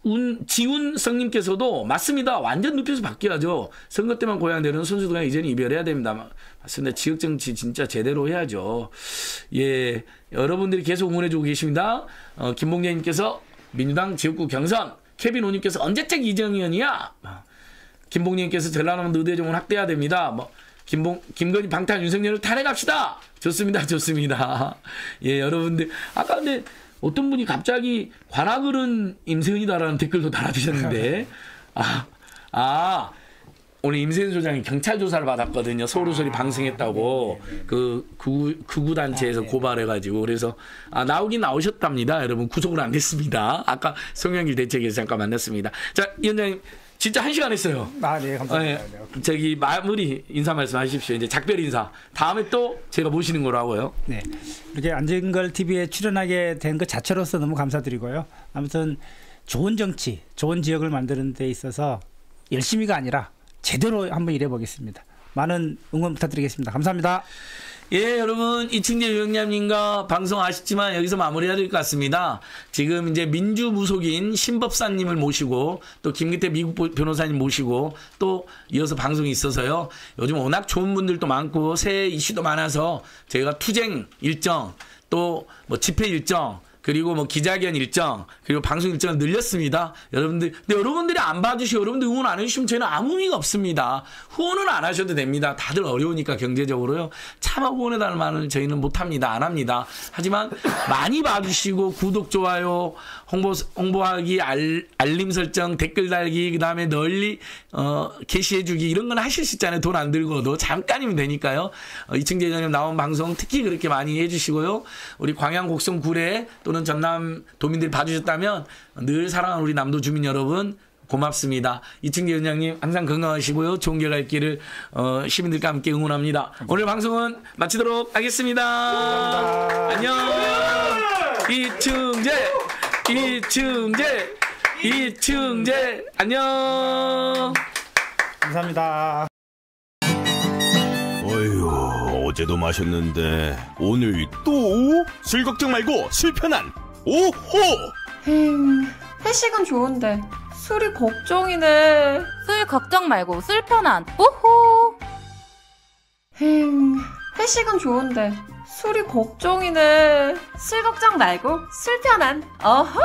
운 지운 성님께서도 맞습니다. 완전 눕혀서 바뀌어야죠. 선거 때만 고향 내려는 선수들과 이제는 이별해야 됩니다. 마- 맞습니다. 지역 정치 진짜 제대로 해야죠. 예, 여러분들이 계속 응원해주고 계십니다. 어, 김봉재님께서 민주당 지역구 경선, 케빈 오님께서 언제적 이정현이야? 아, 김봉님께서 전라남도 의대정원 확대해야 됩니다. 뭐 김봉 김건희 방탄 윤석열을 탄핵합시다. 좋습니다, 좋습니다. 예, 여러분들 아까 근데 어떤 분이 갑자기 관악을은 임세은이다라는 댓글도 달아주셨는데 아, 아 오늘 임세은 소장이 경찰 조사를 받았거든요. 서울소리 방송했다고 그 극우, 극우 단체에서 고발해가지고 그래서 아 나오긴 나오셨답니다. 여러분 구속은 안 됐습니다. 아까 송영길 대책에서 잠깐 만났습니다. 자 위원장님 진짜 한 시간 했어요. 아, 네, 아, 감사합니다. 예. 저기 마무리 인사 말씀하십시오. 이제 작별 인사. 다음에 또 제가 모시는 거라고요. 네. 이렇게 안진걸 TV에 출연하게 된 것 자체로서 너무 감사드리고요. 아무튼 좋은 정치, 좋은 지역을 만드는 데 있어서 열심히가 아니라 제대로 한번 일해 보겠습니다. 많은 응원 부탁드리겠습니다. 감사합니다. 예, 여러분 이충재 위원장님과 방송 아쉽지만 여기서 마무리해야 될 것 같습니다. 지금 이제 민주 무속인 신법사님을 모시고 또 김기태 미국 보- 변호사님 모시고 또 이어서 방송이 있어서요. 요즘 워낙 좋은 분들도 많고 새해 이슈도 많아서 저희가 투쟁 일정 또 뭐 집회 일정 그리고 뭐 기자회견 일정 그리고 방송 일정을 늘렸습니다. 여러분들 근데 여러분들이 안 봐주시고 여러분들 응원 안 해주시면 저희는 아무 의미가 없습니다. 후원은 안 하셔도 됩니다. 다들 어려우니까 경제적으로요. 차마 후원해달라는 말을 저희는 못합니다. 안 합니다. 하지만 많이 봐주시고 구독 좋아요 홍보 홍보하기 알, 알림 설정 댓글 달기 그다음에 널리 어 게시해 주기 이런 건 하실 수 있잖아요. 돈 안 들고도 잠깐이면 되니까요. 어, 이층재 회장님 나온 방송 특히 그렇게 많이 해 주시고요. 우리 광양 곡성 구례 또는 전남 도민들이 봐 주셨다면 늘 사랑하는 우리 남도 주민 여러분 고맙습니다. 이층재 위원장님 항상 건강하시고요. 좋은 결과 있기를 어, 시민들과 함께 응원합니다. 오늘 방송은 마치도록 하겠습니다. 안녕. 이층재, 이층재, 이층재 안녕. 감사합니다. 어휴, 어제도 마셨는데 오늘 또? 술 걱정 말고 술 편한 오호! 힝, 회식은 좋은데 술이 걱정이네. 술 걱정 말고 술 편한 우후 힝, 회식은 좋은데 술이 걱정이네. 술 걱정 말고 술 편한 어허.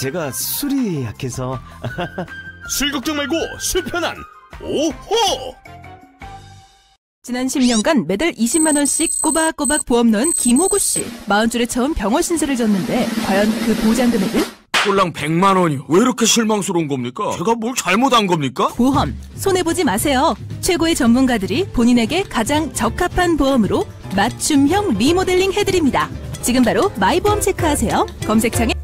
제가 술이 약해서 술 걱정 말고 술 편한 오호! 지난 10년간 매달 20만 원씩 꼬박꼬박 보험 넣은 김호구 씨. 40줄에 처음 병원 신세를 졌는데 과연 그 보장 금액은? 꼴랑 100만 원이요. 왜 이렇게 실망스러운 겁니까? 제가 뭘 잘못한 겁니까? 보험 손해 보지 마세요. 최고의 전문가들이 본인에게 가장 적합한 보험으로 맞춤형 리모델링 해드립니다. 지금 바로 마이보험 체크하세요. 검색창에